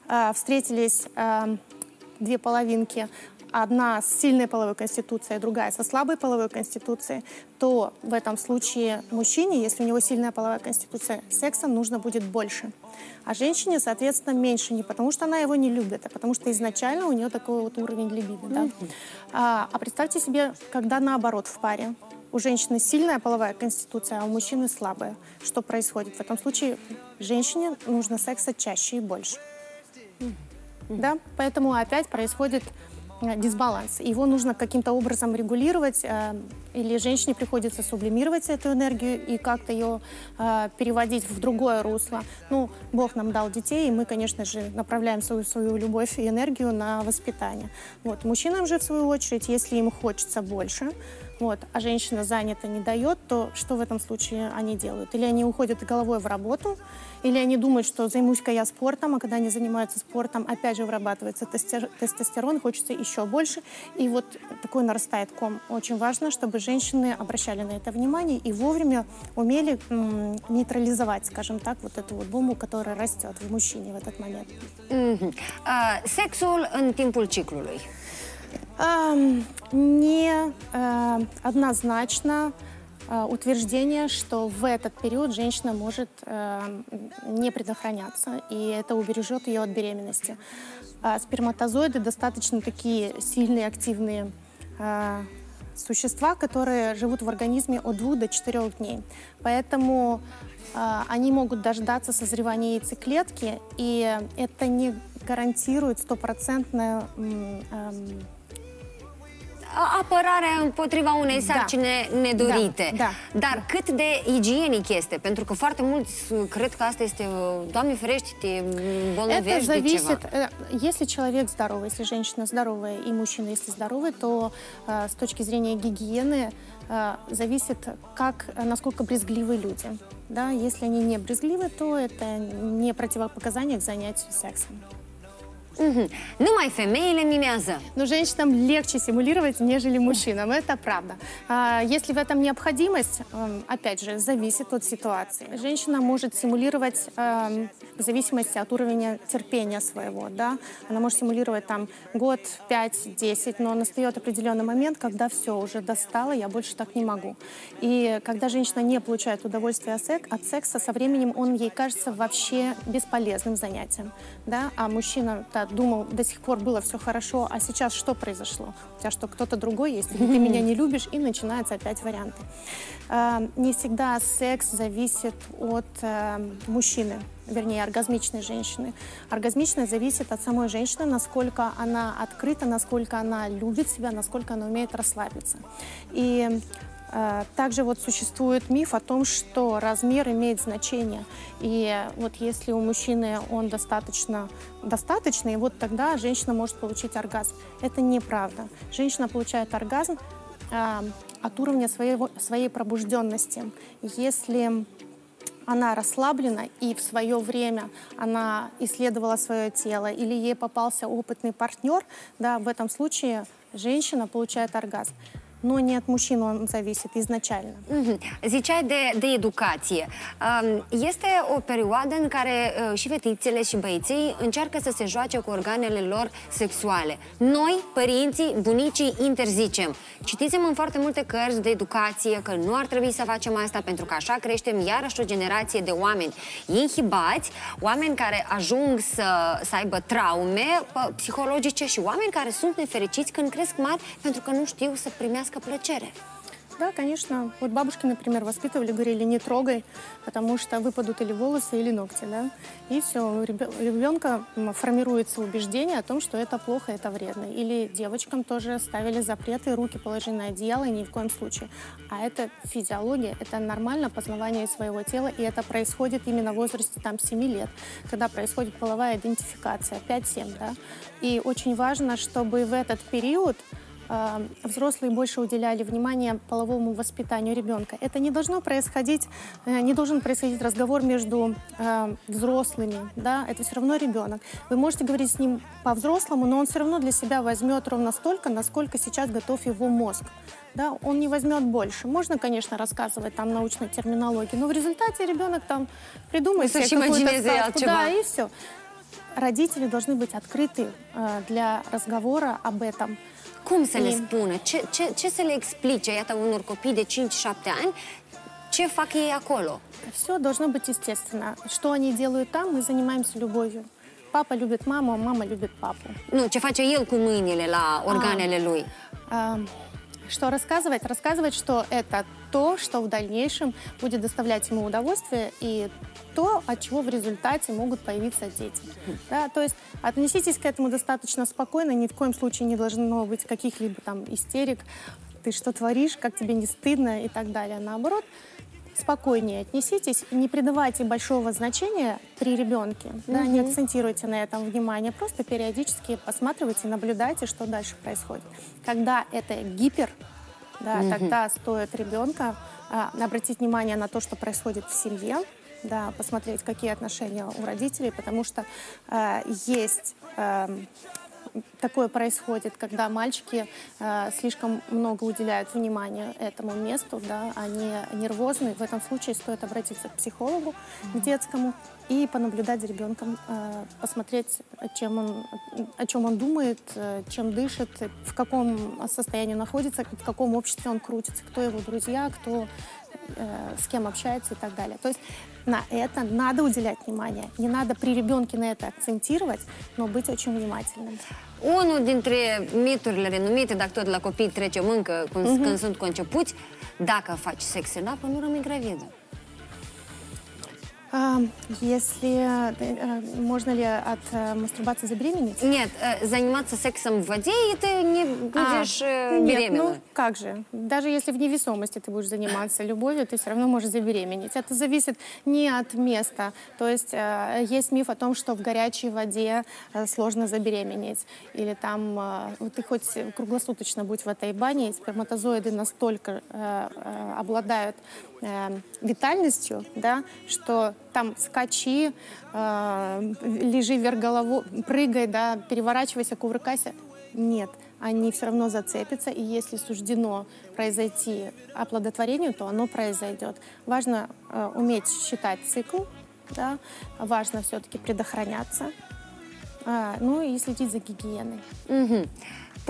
[SPEAKER 6] э, встретились э, две половинки, одна с сильной половой конституцией, другая со слабой половой конституцией, то в этом случае мужчине, если у него сильная половая конституция, секса нужно будет больше. А женщине, соответственно, меньше не потому, что она его не любит, а потому что изначально у нее такой вот уровень либидо. Да? А, а представьте себе, когда наоборот в паре. У женщины сильная половая конституция, а у мужчины слабая. Что происходит? В этом случае женщине нужно секса чаще и больше. Да? Поэтому опять происходит дисбаланс. Его нужно каким-то образом регулировать, э, или женщине приходится сублимировать эту энергию и как-то ее э, переводить в другое русло. Ну, Бог нам дал детей, и мы, конечно же, направляем свою, свою любовь и энергию на воспитание. Вот. Мужчинам же, в свою очередь, если им хочется больше, вот, а женщина занята не дает, то что в этом случае они делают? Или они уходят головой в работу, или они думают, что займусь-ка я спортом, а когда они занимаются спортом, опять же вырабатывается тестостерон, хочется еще больше, и вот такой нарастает ком. Очень важно, чтобы женщины обращали на это внимание и вовремя умели нейтрализовать, скажем так, вот эту вот бомбу, которая растет в мужчине в этот момент.
[SPEAKER 1] Mm-hmm. Uh, sexul în timpul ciclului.
[SPEAKER 6] Не э, однозначно э, утверждение, что в этот период женщина может э, не предохраняться, и это убережет ее от беременности. А сперматозоиды достаточно такие сильные, активные существа, которые живут в организме от 2 до 4 дней. Поэтому они могут дождаться созревания яйцеклетки, и это не гарантирует стопроцентное
[SPEAKER 1] apărarea împotriva unei
[SPEAKER 6] Da.
[SPEAKER 1] sarcine nedorite.
[SPEAKER 6] Da, da,
[SPEAKER 1] Dar cât de igienic este? Pentru că foarte mulți uh, cred că asta este, uh, Doamne ferește, te
[SPEAKER 6] Это
[SPEAKER 1] îmbolnăvești de ceva.
[SPEAKER 6] зависит, э, если человек здоровый, если женщина здоровая и мужчина, если здоровый, то э, с точки зрения гигиены э, зависит, как, насколько брезгливы люди. Да, если они не брезгливы, то это не противопоказание к занятию сексом.
[SPEAKER 1] Mhm. Numai femeile mimează.
[SPEAKER 6] Но женщинам легче симулировать, нежели мужчинам, это правда. А, Если в этом необходимость, эм, опять же, зависит от ситуации. Женщина может симулировать эм, в зависимости от уровня терпения своего, да. Она может симулировать там год, пять, десять, но настает определенный момент, когда все, уже достало, я больше так не могу. И когда женщина не получает удовольствия от сек- от секса, со временем он ей кажется вообще бесполезным занятием, да, а мужчина да, думал, до сих пор было все хорошо, а сейчас что произошло? У тебя что, кто-то другой есть, или ты меня не любишь, и начинаются опять варианты. А, Не всегда секс зависит от э, мужчины, вернее, оргазмичной женщины. Оргазмичная зависит от самой женщины, насколько она открыта, насколько она любит себя, насколько она умеет расслабиться. И также вот существует миф о том, что размер имеет значение. И вот если у мужчины он достаточно достаточный, вот тогда женщина может получить оргазм. Это неправда. Женщина получает оргазм а, от уровня своего, своей пробужденности. Если она расслаблена и в свое время она исследовала свое тело или ей попался опытный партнер, да, в этом случае женщина получает оргазм. Но не от мужчин он зависит изначально.
[SPEAKER 1] Mhm. Ziceai de, de educație. Um, Este o perioadă în care uh, și fetițele și băieții încearcă să se joace cu organele lor sexuale. Noi, părinții, bunicii, interzicem. Citisem în foarte multe cărți de educație că nu ar trebui să facem asta pentru că așa creștem iarăși o generație de oameni inhibați, oameni care ajung să, să aibă traume pă, psihologice și oameni care sunt nefericiți când cresc mari pentru că nu știu să primească plăcere.
[SPEAKER 6] Да, конечно. Вот бабушки, например, воспитывали, говорили, не трогай, потому что выпадут или волосы, или ногти, да. И все, у ребенка формируется убеждение о том, что это плохо, это вредно. Или девочкам тоже ставили запреты, руки положи на одеяло, ни в коем случае. А это физиология, это нормально познавание своего тела, и это происходит именно в возрасте там 7 лет, когда происходит половая идентификация, 5-7, да. И очень важно, чтобы в этот период взрослые больше уделяли внимание половому воспитанию ребенка. Это не должно происходить, э, не должен происходить разговор между э, взрослыми, да, это все равно ребенок. Вы можете говорить с ним по-взрослому, но он все равно для себя возьмет ровно столько, насколько сейчас готов его мозг. Да, он не возьмет больше. Можно, конечно, рассказывать там научной терминологии, но в результате ребенок там придумает себе
[SPEAKER 1] Совсем
[SPEAKER 6] какую-то
[SPEAKER 1] чего.
[SPEAKER 6] Да, и все. Родители должны быть открыты э, для разговора об этом.
[SPEAKER 1] Cum să le
[SPEAKER 6] E-
[SPEAKER 1] spună? Ce, ce, ce să le explice, iată, unor copii de 5-7 ani, ce fac ei acolo?
[SPEAKER 6] Все должно быть естественно. Что они делают там, мы занимаемся любовью. Папа любит маму, а мама любит папу.
[SPEAKER 1] Nu, ce face el cu mâinile la organele lui?
[SPEAKER 6] А, Что рассказывать? Рассказывать, что это то, что в дальнейшем будет доставлять ему удовольствие и то, от чего в результате могут появиться дети. Да, то есть отнеситесь к этому достаточно спокойно, ни в коем случае не должно быть каких-либо там истерик, ты что творишь, как тебе не стыдно и так далее. Наоборот, спокойнее отнеситесь и не придавайте большого значения при ребенке, да, не акцентируйте на этом внимание, просто периодически посматривайте, наблюдайте, что дальше происходит. Когда это гипер, да, тогда стоит ребенка а, обратить внимание на то, что происходит в семье, да, посмотреть, какие отношения у родителей, потому что э, есть эм, такое происходит, когда мальчики э, слишком много уделяют внимания этому месту, да, они нервозны. В этом случае стоит обратиться к психологу, к детскому, и понаблюдать за ребенком, э, посмотреть, чем он, о чем он думает, э, чем дышит, в каком состоянии находится, в каком обществе он крутится, кто его друзья, кто э, с кем общается и так далее. То есть на это надо уделять внимание. Не надо при ребенке на это акцентировать, но быть очень внимательным.
[SPEAKER 1] Unul dintre miturile renumite, dacă tot la copii trecem încă când,
[SPEAKER 6] Mhm.
[SPEAKER 1] când sunt concepuți, dacă faci sex în apă, nu rămâi gravidă.
[SPEAKER 6] Если э, можно ли от э, мастурбации забеременеть?
[SPEAKER 1] Нет, э, заниматься сексом в воде, и ты не будешь
[SPEAKER 6] А, нет,
[SPEAKER 1] беременна.
[SPEAKER 6] ну как же? Даже если в невесомости ты будешь заниматься любовью, ты все равно можешь забеременеть. Это зависит не от места. То есть есть миф о том, что в горячей воде сложно забеременеть. Или там ты хоть круглосуточно будь в этой бане, и сперматозоиды настолько обладают э, витальностью, да, что там скачи, э, лежи вверх головой, прыгай, да, переворачивайся, кувыркайся. Нет, они все равно зацепятся, и если суждено произойти оплодотворению, то оно произойдет. Важно э, уметь считать цикл, да, важно все-таки предохраняться, а, ну и следить за гигиеной.
[SPEAKER 1] Mhm.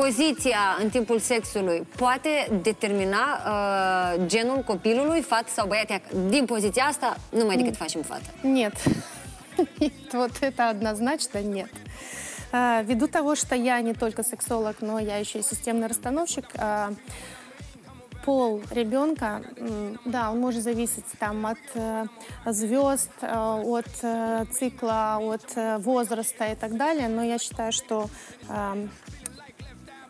[SPEAKER 1] Poziția în timpul sexului poate determina uh, genul copilului, fată sau băiat. Ia- Din poziția asta, numai decât facem fată.
[SPEAKER 6] Нет. Нет, вот это однозначно нет. А, Ввиду того, что я не только сексолог, но я еще и системный расстановщик, а, пол ребенка, да, он может зависеть там от э, звезд, э, от э, цикла, от возраста и так далее, но я считаю, что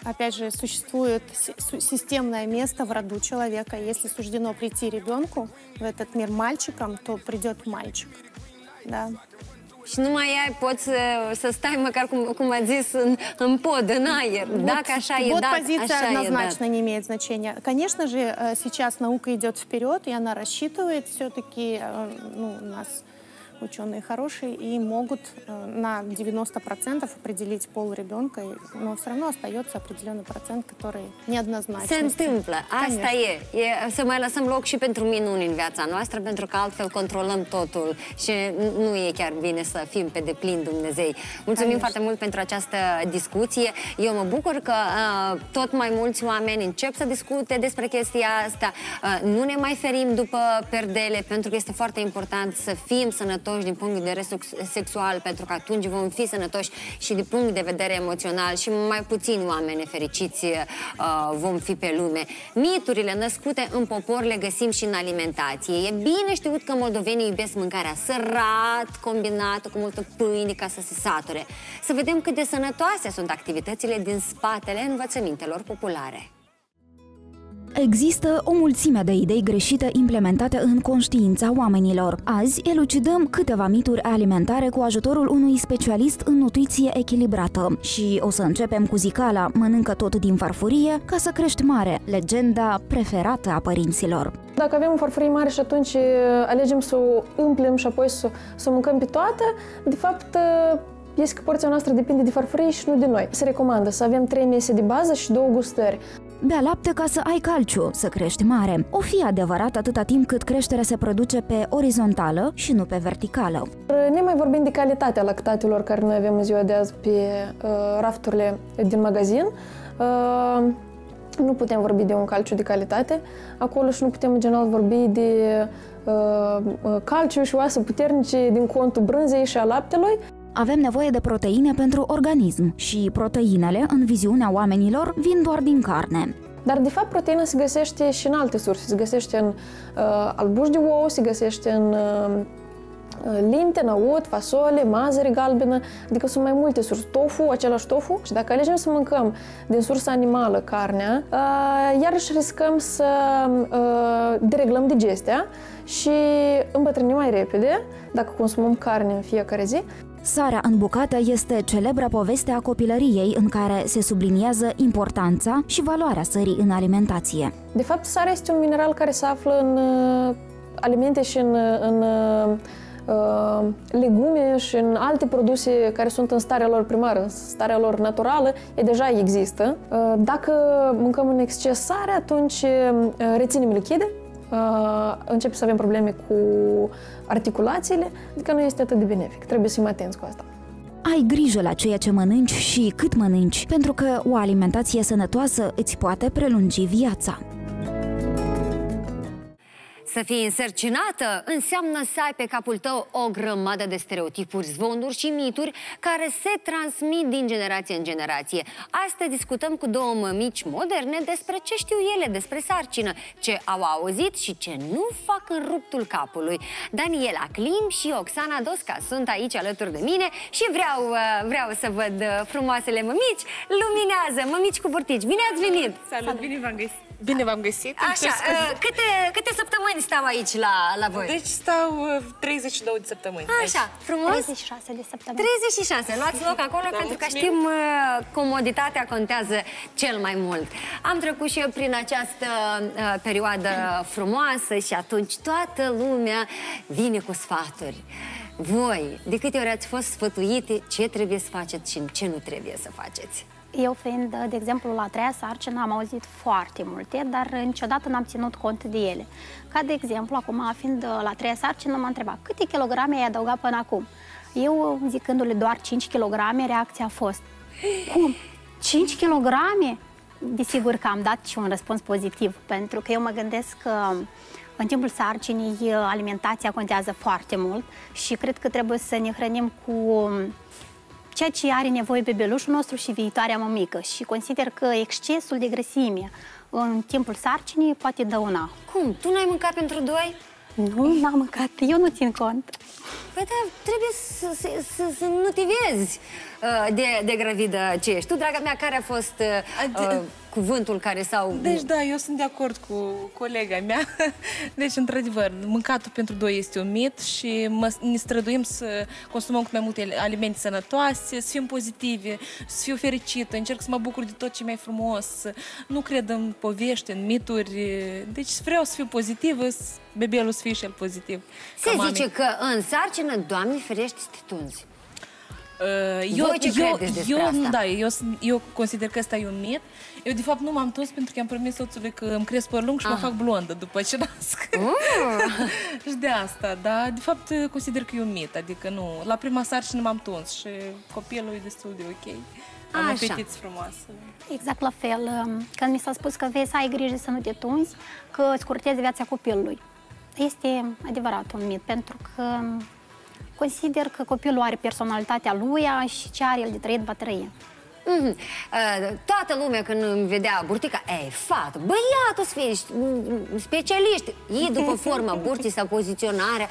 [SPEAKER 6] Опять же, существует си- су- системное место в роду человека. Если суждено прийти ребенку в этот мир мальчиком, то придет мальчик. Да.
[SPEAKER 1] Și numai ai poți să, să stai măcar, cum, cum a zis, în, în pod, în aer. Dacă așa e
[SPEAKER 6] вот
[SPEAKER 1] dat,
[SPEAKER 6] позиция
[SPEAKER 1] așa
[SPEAKER 6] однозначно не имеет значения. Конечно же, э, сейчас наука идет вперед, и она рассчитывает все-таки, э, ну, у нас ученые хорошие и могут э, на 90% определить пол ребенка, и- но все равно остается определенный процент, который неоднозначный.
[SPEAKER 1] Se întâmplă, asta e. e. Să mai lăsăm loc și pentru minuni în viața noastră, pentru că altfel controlăm totul și nu e chiar bine să fim pe deplin Dumnezei. Mulțumim
[SPEAKER 6] Конечно.
[SPEAKER 1] foarte mult pentru această discuție. Eu mă bucur că uh, tot mai mulți oameni încep să discute despre chestia asta. Uh, nu ne mai ferim după perdele, pentru că este foarte important să fim sănătoși din punct de vedere sex- sexual, pentru că atunci vom fi sănătoși și din punct de vedere emoțional și mai puțini oameni nefericiți uh, vom fi pe lume. Miturile născute în popor le găsim și în alimentație. E bine știut că moldovenii iubesc mâncarea sărat, combinată cu multă pâine ca să se sature. Să vedem cât de sănătoase sunt activitățile din spatele învățămintelor populare.
[SPEAKER 7] Există o mulțime de idei greșite implementate în conștiința oamenilor. Azi elucidăm câteva mituri alimentare cu ajutorul unui specialist în nutriție echilibrată. Și o să începem cu zicala mănâncă tot din farfurie ca să crești mare, legenda preferată a părinților.
[SPEAKER 8] Dacă avem o farfurie mare și atunci uh, alegem să o umplem și apoi să, să o mâncăm pe toată, de fapt uh, este că porția noastră depinde de farfurie și nu de noi. Se recomandă să avem trei mese de bază și două gustări.
[SPEAKER 7] Bea lapte ca să ai calciu, să crești mare. O fi adevărat atâta timp cât creșterea se produce pe orizontală și nu pe verticală.
[SPEAKER 8] Uh, Ne mai vorbim de calitatea lactatelor care noi avem în ziua de azi pe uh, rafturile din magazin. Uh, nu putem vorbi de un calciu de calitate acolo și nu putem în general vorbi de uh, uh, calciu și oase puternice din contul brânzei și a laptelui.
[SPEAKER 7] Avem nevoie de proteine pentru organism și proteinele, în viziunea oamenilor, vin doar din carne.
[SPEAKER 8] Dar, de fapt, proteina se găsește și în alte surse. Se găsește în uh, albuși de ou, se găsește în uh, linte, năut, fasole, mazăre galbenă, adică sunt mai multe surse. Tofu, același tofu și dacă alegem să mâncăm din sursa animală carnea, uh, iarăși riscăm să uh, dereglăm digestia și îmbătrânim mai repede dacă consumăm carne în fiecare zi.
[SPEAKER 7] Sarea în bucată este celebra poveste a copilăriei în care se subliniază importanța și valoarea sării în alimentație.
[SPEAKER 8] De fapt, sarea este un mineral care se află în uh, alimente și în, în uh, legume și în alte produse care sunt în starea lor primară, în starea lor naturală, e deja există. Uh, dacă mâncăm în exces sare, atunci uh, reținem lichide, uh, începe să avem probleme cu articulațiile, adică nu este atât de benefic. Trebuie să fim atenți cu asta.
[SPEAKER 7] Ai grijă la ceea ce mănânci și cât mănânci, pentru că o alimentație sănătoasă îți poate prelungi viața.
[SPEAKER 1] Să fii însărcinată înseamnă să ai pe capul tău o grămadă de stereotipuri, zvonuri și mituri care se transmit din generație în generație. Astăzi discutăm cu două mămici moderne despre ce știu ele despre sarcină, ce au auzit și ce nu fac în ruptul capului. Daniela Clim și Oxana Dosca sunt aici alături de mine și vreau, uh, vreau să văd uh, frumoasele mămici. Luminează, mămici cu burtici. Bine ați venit!
[SPEAKER 9] Salut, Salut. bine v-am găsit! Bine v-am găsit.
[SPEAKER 1] Așa, uh, câte, câte săptămâni stau aici la, la voi?
[SPEAKER 9] Deci stau uh, 32 de săptămâni.
[SPEAKER 1] Așa,
[SPEAKER 9] aici.
[SPEAKER 1] frumos.
[SPEAKER 6] 36 de săptămâni.
[SPEAKER 1] 36, luați loc acolo da, pentru că știm uh, comoditatea contează cel mai mult. Am trecut și eu prin această uh, perioadă frumoasă și atunci toată lumea vine cu sfaturi. Voi, de câte ori ați fost sfătuite ce trebuie să faceți și ce nu trebuie să faceți?
[SPEAKER 10] Eu fiind, de exemplu, la treia sarcină, am auzit foarte multe, dar niciodată n-am ținut cont de ele. Ca de exemplu, acum, fiind la treia sarcină, m-a întrebat câte kilograme ai adăugat până acum? Eu, zicându-le doar 5 kg, reacția a fost Cum? 5 kg? Desigur că am dat și un răspuns pozitiv, pentru că eu mă gândesc că în timpul sarcinii alimentația contează foarte mult și cred că trebuie să ne hrănim cu ceea ce are nevoie bebelușul nostru și viitoarea mămică și consider că excesul de grăsime în timpul sarcinii poate dăuna.
[SPEAKER 1] Cum? Tu n-ai mâncat pentru doi?
[SPEAKER 10] Nu, n-am mâncat. Eu nu țin cont.
[SPEAKER 1] Păi da, trebuie să, să, să, să nu te vezi uh, de, de gravidă ce ești. Tu, draga mea, care a fost uh, uh, cuvântul care s-au...
[SPEAKER 9] Deci da, eu sunt de acord cu colega mea. Deci, într-adevăr, mâncatul pentru doi este un mit și mă, ne străduim să consumăm cât mai multe alimente sănătoase, să fim pozitive, să fiu fericită, încerc să mă bucur de tot ce mai frumos, nu cred în povești, în mituri. Deci vreau să fiu pozitivă, bebelul să fie și el pozitiv.
[SPEAKER 1] Se zice că în sarcină, Doamne ferește, să te tunzi.
[SPEAKER 9] Uh, eu, Voi ce eu, credeți eu, asta? Da, eu, eu consider că ăsta e un mit. Eu, de fapt, nu m-am tuns pentru că am promis soțului că îmi cresc păr lung și ah. mă fac blondă după ce nasc. Uh. și de asta, da. De fapt, consider că e un mit. Adică nu, la prima sarcină m-am tuns și copilul e destul de ok. Am Așa. o fetiță frumoasă.
[SPEAKER 10] Exact la fel. Um, când mi s-a spus că vei să ai grijă să nu te tunzi, că scurtezi viața copilului. Este adevărat un mit, pentru că consider că copilul are personalitatea lui și ce are el de trăit va trăi.
[SPEAKER 1] Mm-hmm. Uh, toată lumea când îmi vedea burtica, e, fată, băiatul să fie specialiști. Ei după forma burtii sau poziționarea,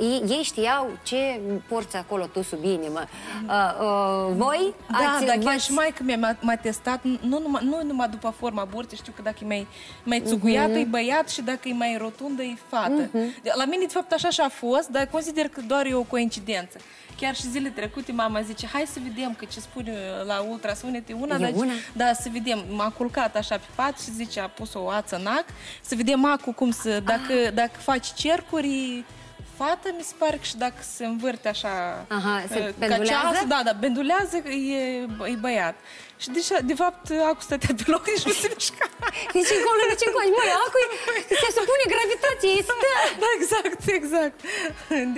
[SPEAKER 1] ei, ei știau ce porți acolo tu sub inimă. Uh, uh, voi
[SPEAKER 9] Da, ați, da, chiar și mai că mi-a testat, nu numai, nu numai după forma burtii, știu că dacă e mai, mai țuguiată, mm-hmm. e băiat și dacă e mai rotundă, e fată. Mm-hmm. La mine, de fapt, așa și a fost, dar consider că doar e o coincidență. Chiar și zile trecute mama zice, hai să vedem că ce spune la ultrasunete una,
[SPEAKER 1] e
[SPEAKER 9] dar,
[SPEAKER 1] una?
[SPEAKER 9] da, să vedem. M-a culcat așa pe pat și zice, a pus o ață în ac, să vedem acul cum să, dacă, ah. dacă faci cercuri, fată, mi se pare că și dacă se învârte așa
[SPEAKER 1] Aha, se
[SPEAKER 9] ca
[SPEAKER 1] pendulează?
[SPEAKER 9] ceasul, da, da, bendulează, e, e băiat. Și de, de fapt, acul stătea pe loc, nici nu se mișca.
[SPEAKER 1] Nici încolo, nici încolo. Măi, acul se supune gravitației, stă.
[SPEAKER 9] Da, exact, exact.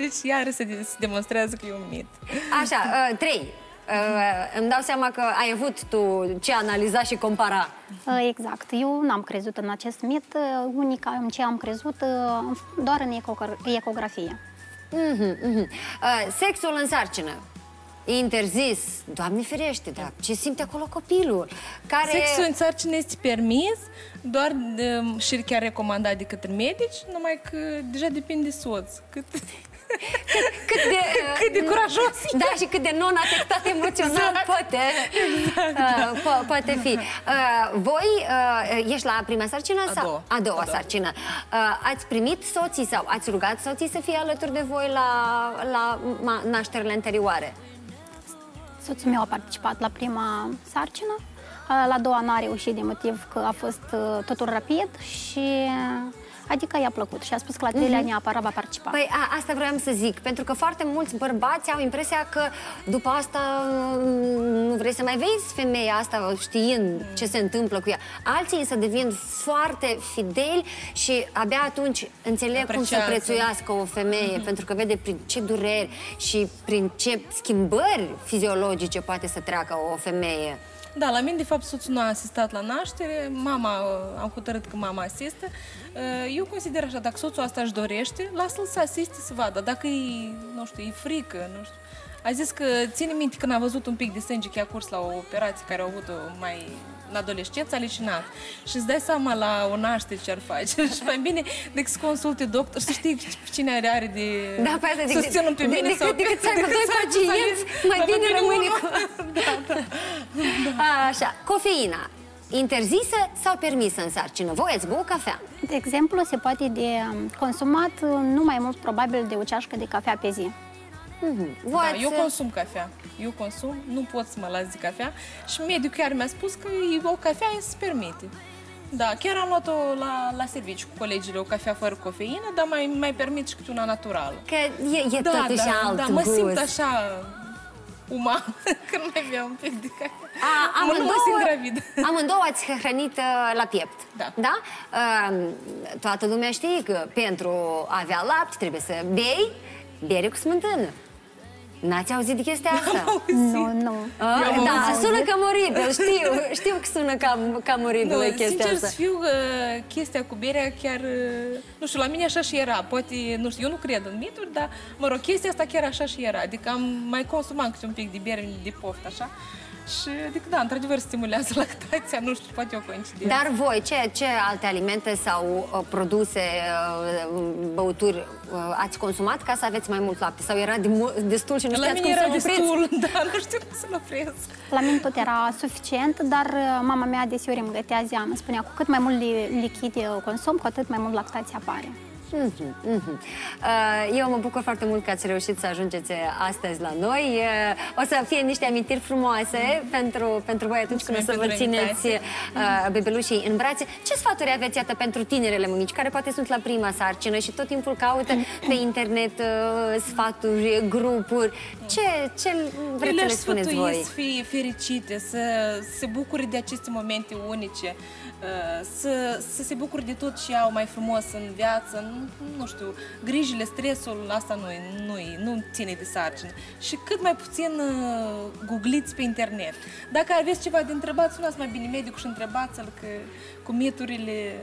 [SPEAKER 9] Deci, iară se, se demonstrează că e un mit.
[SPEAKER 1] Așa, uh, trei. Uh, îmi dau seama că ai avut tu ce analiza și compara.
[SPEAKER 10] Uh, exact. Eu n-am crezut în acest mit. Uh, unica în ce am crezut uh, doar în ecografie.
[SPEAKER 1] Mm-hmm, mm-hmm. Uh, sexul în sarcină interzis. Doamne ferește, dar ce simte acolo copilul?
[SPEAKER 9] Care... Sexul în sarcină este permis, doar de, și chiar recomandat de către medici, numai că deja depinde de soț. Cât...
[SPEAKER 1] Cât, cât de,
[SPEAKER 9] cât de curajos
[SPEAKER 1] Da, și cât de non-afectat emoțional exact. poate, exact. uh, po- poate fi. Uh, voi uh, ești la prima sarcină?
[SPEAKER 9] A
[SPEAKER 1] sau?
[SPEAKER 9] doua.
[SPEAKER 1] A doua A doua. sarcină. Uh, ați primit soții sau ați rugat soții să fie alături de voi la, la nașterile anterioare?
[SPEAKER 10] Soțul meu a participat la prima sarcină, la doua n-a reușit de motiv că a fost totul rapid și Adică i-a plăcut și a spus că la treilea mm-hmm. neapărat va participa.
[SPEAKER 1] Păi a, asta vreau să zic, pentru că foarte mulți bărbați au impresia că după asta nu vrei să mai vezi femeia asta știind mm. ce se întâmplă cu ea. Alții însă devin foarte fideli și abia atunci înțeleg Apreciază. cum să prețuiască o femeie, mm-hmm. pentru că vede prin ce dureri și prin ce schimbări fiziologice poate să treacă o femeie.
[SPEAKER 9] Da, la mine, de fapt, soțul nu a asistat la naștere, mama, uh, am hotărât că mama asistă. Uh, Eu consider așa, dacă soțul asta își dorește, lasă-l să asiste, să vadă. Dacă e, nu știu, e frică, nu știu. A zis că ține minte când a văzut un pic de sânge că a curs la o operație care au avut-o mai în adolescență, a leșinat. Și îți dai seama la o naștere ce ar face. și mai bine decât să consulte doctor, să știi cine are, are de
[SPEAKER 1] Da, pe asta
[SPEAKER 9] să țină pe mine
[SPEAKER 1] decât,
[SPEAKER 9] sau
[SPEAKER 1] decât să aibă doi
[SPEAKER 9] să aibă
[SPEAKER 1] pacienți, mai
[SPEAKER 9] mai
[SPEAKER 1] bine
[SPEAKER 9] bine
[SPEAKER 1] rămâne
[SPEAKER 9] unul.
[SPEAKER 1] cu... Așa, cofeina. Interzisă sau permisă în sarcină? Voi ați băut cafea?
[SPEAKER 10] De exemplu, se poate de um, consumat uh, nu mai mult probabil de o ceașcă de cafea pe zi.
[SPEAKER 1] Voi
[SPEAKER 9] Da,
[SPEAKER 1] ați...
[SPEAKER 9] eu consum cafea. Eu consum, nu pot să mă las de cafea și medicul chiar mi-a spus că e o cafea se permite. Da, chiar am luat-o la, la serviciu cu colegile, o cafea fără cofeină, dar mai, mai permit și câte una naturală.
[SPEAKER 1] Că e, e
[SPEAKER 9] Da,
[SPEAKER 1] totuși
[SPEAKER 9] da,
[SPEAKER 1] alt
[SPEAKER 9] da, mă
[SPEAKER 1] gust.
[SPEAKER 9] simt așa uman când mai beau un pic de cafea.
[SPEAKER 1] A,
[SPEAKER 9] Mă, nu mă simt
[SPEAKER 1] amândouă,
[SPEAKER 9] gravidă.
[SPEAKER 1] amândouă ați hrănit uh, la piept.
[SPEAKER 9] Da.
[SPEAKER 1] da? Uh, toată lumea știe că pentru a avea lapte trebuie să bei bere cu smântână. N-ați auzit de chestia asta?
[SPEAKER 10] Nu, nu.
[SPEAKER 1] A,
[SPEAKER 9] am
[SPEAKER 1] da,
[SPEAKER 9] auzit.
[SPEAKER 1] sună cam oribil, știu, știu că sună cam, cam oribilă
[SPEAKER 9] Nu,
[SPEAKER 1] chestia
[SPEAKER 9] sincer
[SPEAKER 1] asta.
[SPEAKER 9] să fiu, uh, chestia cu berea chiar, uh, nu știu, la mine așa și era. Poate, nu știu, eu nu cred în mituri, dar, mă rog, chestia asta chiar așa și era. Adică am mai consumat câte un pic de bere de poft, așa. Și, adică, da, într-adevăr, stimulează lactația, nu știu, poate o coincidență.
[SPEAKER 1] Dar voi, ce, ce alte alimente sau uh, produse, uh, băuturi uh, ați consumat ca să aveți mai mult lapte? Sau era de mu- destul și nu
[SPEAKER 9] la
[SPEAKER 1] știați
[SPEAKER 9] mine
[SPEAKER 1] cum
[SPEAKER 9] era
[SPEAKER 1] să opriți?
[SPEAKER 9] destul, da, nu știu cum să-l opresc.
[SPEAKER 10] La mine tot era suficient, dar uh, mama mea deseori îmi gătea zi, îmi spunea cu cât mai mult li- lichid eu consum, cu atât mai mult lactație apare.
[SPEAKER 1] Mhm, mhm. Uh, Eu mă bucur foarte mult că ați reușit să ajungeți astăzi la noi. Uh, O să fie niște amintiri frumoase pentru, pentru voi atunci când o să vă
[SPEAKER 9] Mulțumim pentru
[SPEAKER 1] țineți uh, bebelușii în brațe. Ce sfaturi aveți, iată, pentru tinerele mămici care poate sunt la prima sarcină și tot timpul caută pe internet uh, sfaturi, grupuri? Ce, ce vreți să
[SPEAKER 9] le
[SPEAKER 1] le spuneți voi?
[SPEAKER 9] să fie fericite, să se bucure de aceste momente unice, uh, să, să se bucure de tot ce au mai frumos în viață. Nu, nu știu, grijile, stresul, asta nu, nu, nu ține de sarcină. Și cât mai puțin uh, googliți pe internet. Dacă aveți ceva de întrebat, sunați mai bine medicul și întrebați-l că cu miturile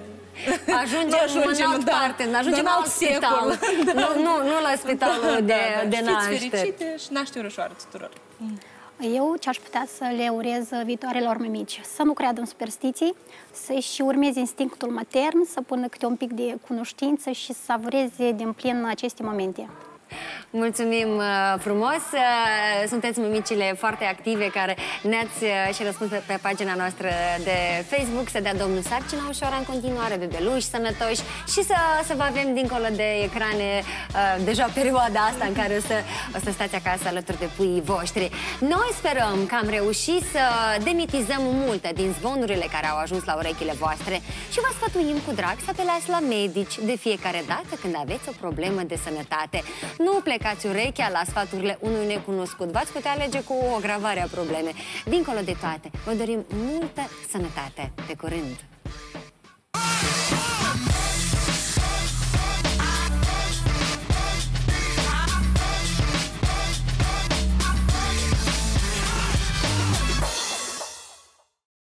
[SPEAKER 1] Ajungem,
[SPEAKER 9] nu
[SPEAKER 1] în altă
[SPEAKER 9] da,
[SPEAKER 1] parte, ajungem
[SPEAKER 9] în
[SPEAKER 1] la
[SPEAKER 9] alt
[SPEAKER 1] alt spital.
[SPEAKER 9] secol.
[SPEAKER 1] Nu, nu, nu la spitalul de,
[SPEAKER 9] da, da.
[SPEAKER 1] de
[SPEAKER 9] Și fiți
[SPEAKER 1] naștere.
[SPEAKER 9] fericite și naște ușoară tuturor.
[SPEAKER 10] Eu ce aș putea să le urez viitoarelor mămici? Să nu creadă în superstiții, să-și urmeze instinctul matern, să pună câte un pic de cunoștință și să savureze din plin aceste momente.
[SPEAKER 1] Mulțumim uh, frumos! Uh, Sunteți mămicile foarte active care ne-ați uh, și răspuns pe, pe pagina noastră de Facebook să dea domnul sarcina ușoară în continuare, bebeluși sănătoși și să, să vă avem dincolo de ecrane uh, deja perioada asta în care o să, o să stați acasă alături de puii voștri. Noi sperăm că am reușit să demitizăm multe din zvonurile care au ajuns la urechile voastre și vă sfătuim cu drag să apelați la medici de fiecare dată când aveți o problemă de sănătate. Nu plecați urechea la sfaturile unui necunoscut. V-ați putea alege cu o gravare a probleme. Dincolo de toate, vă dorim multă sănătate. Pe curând!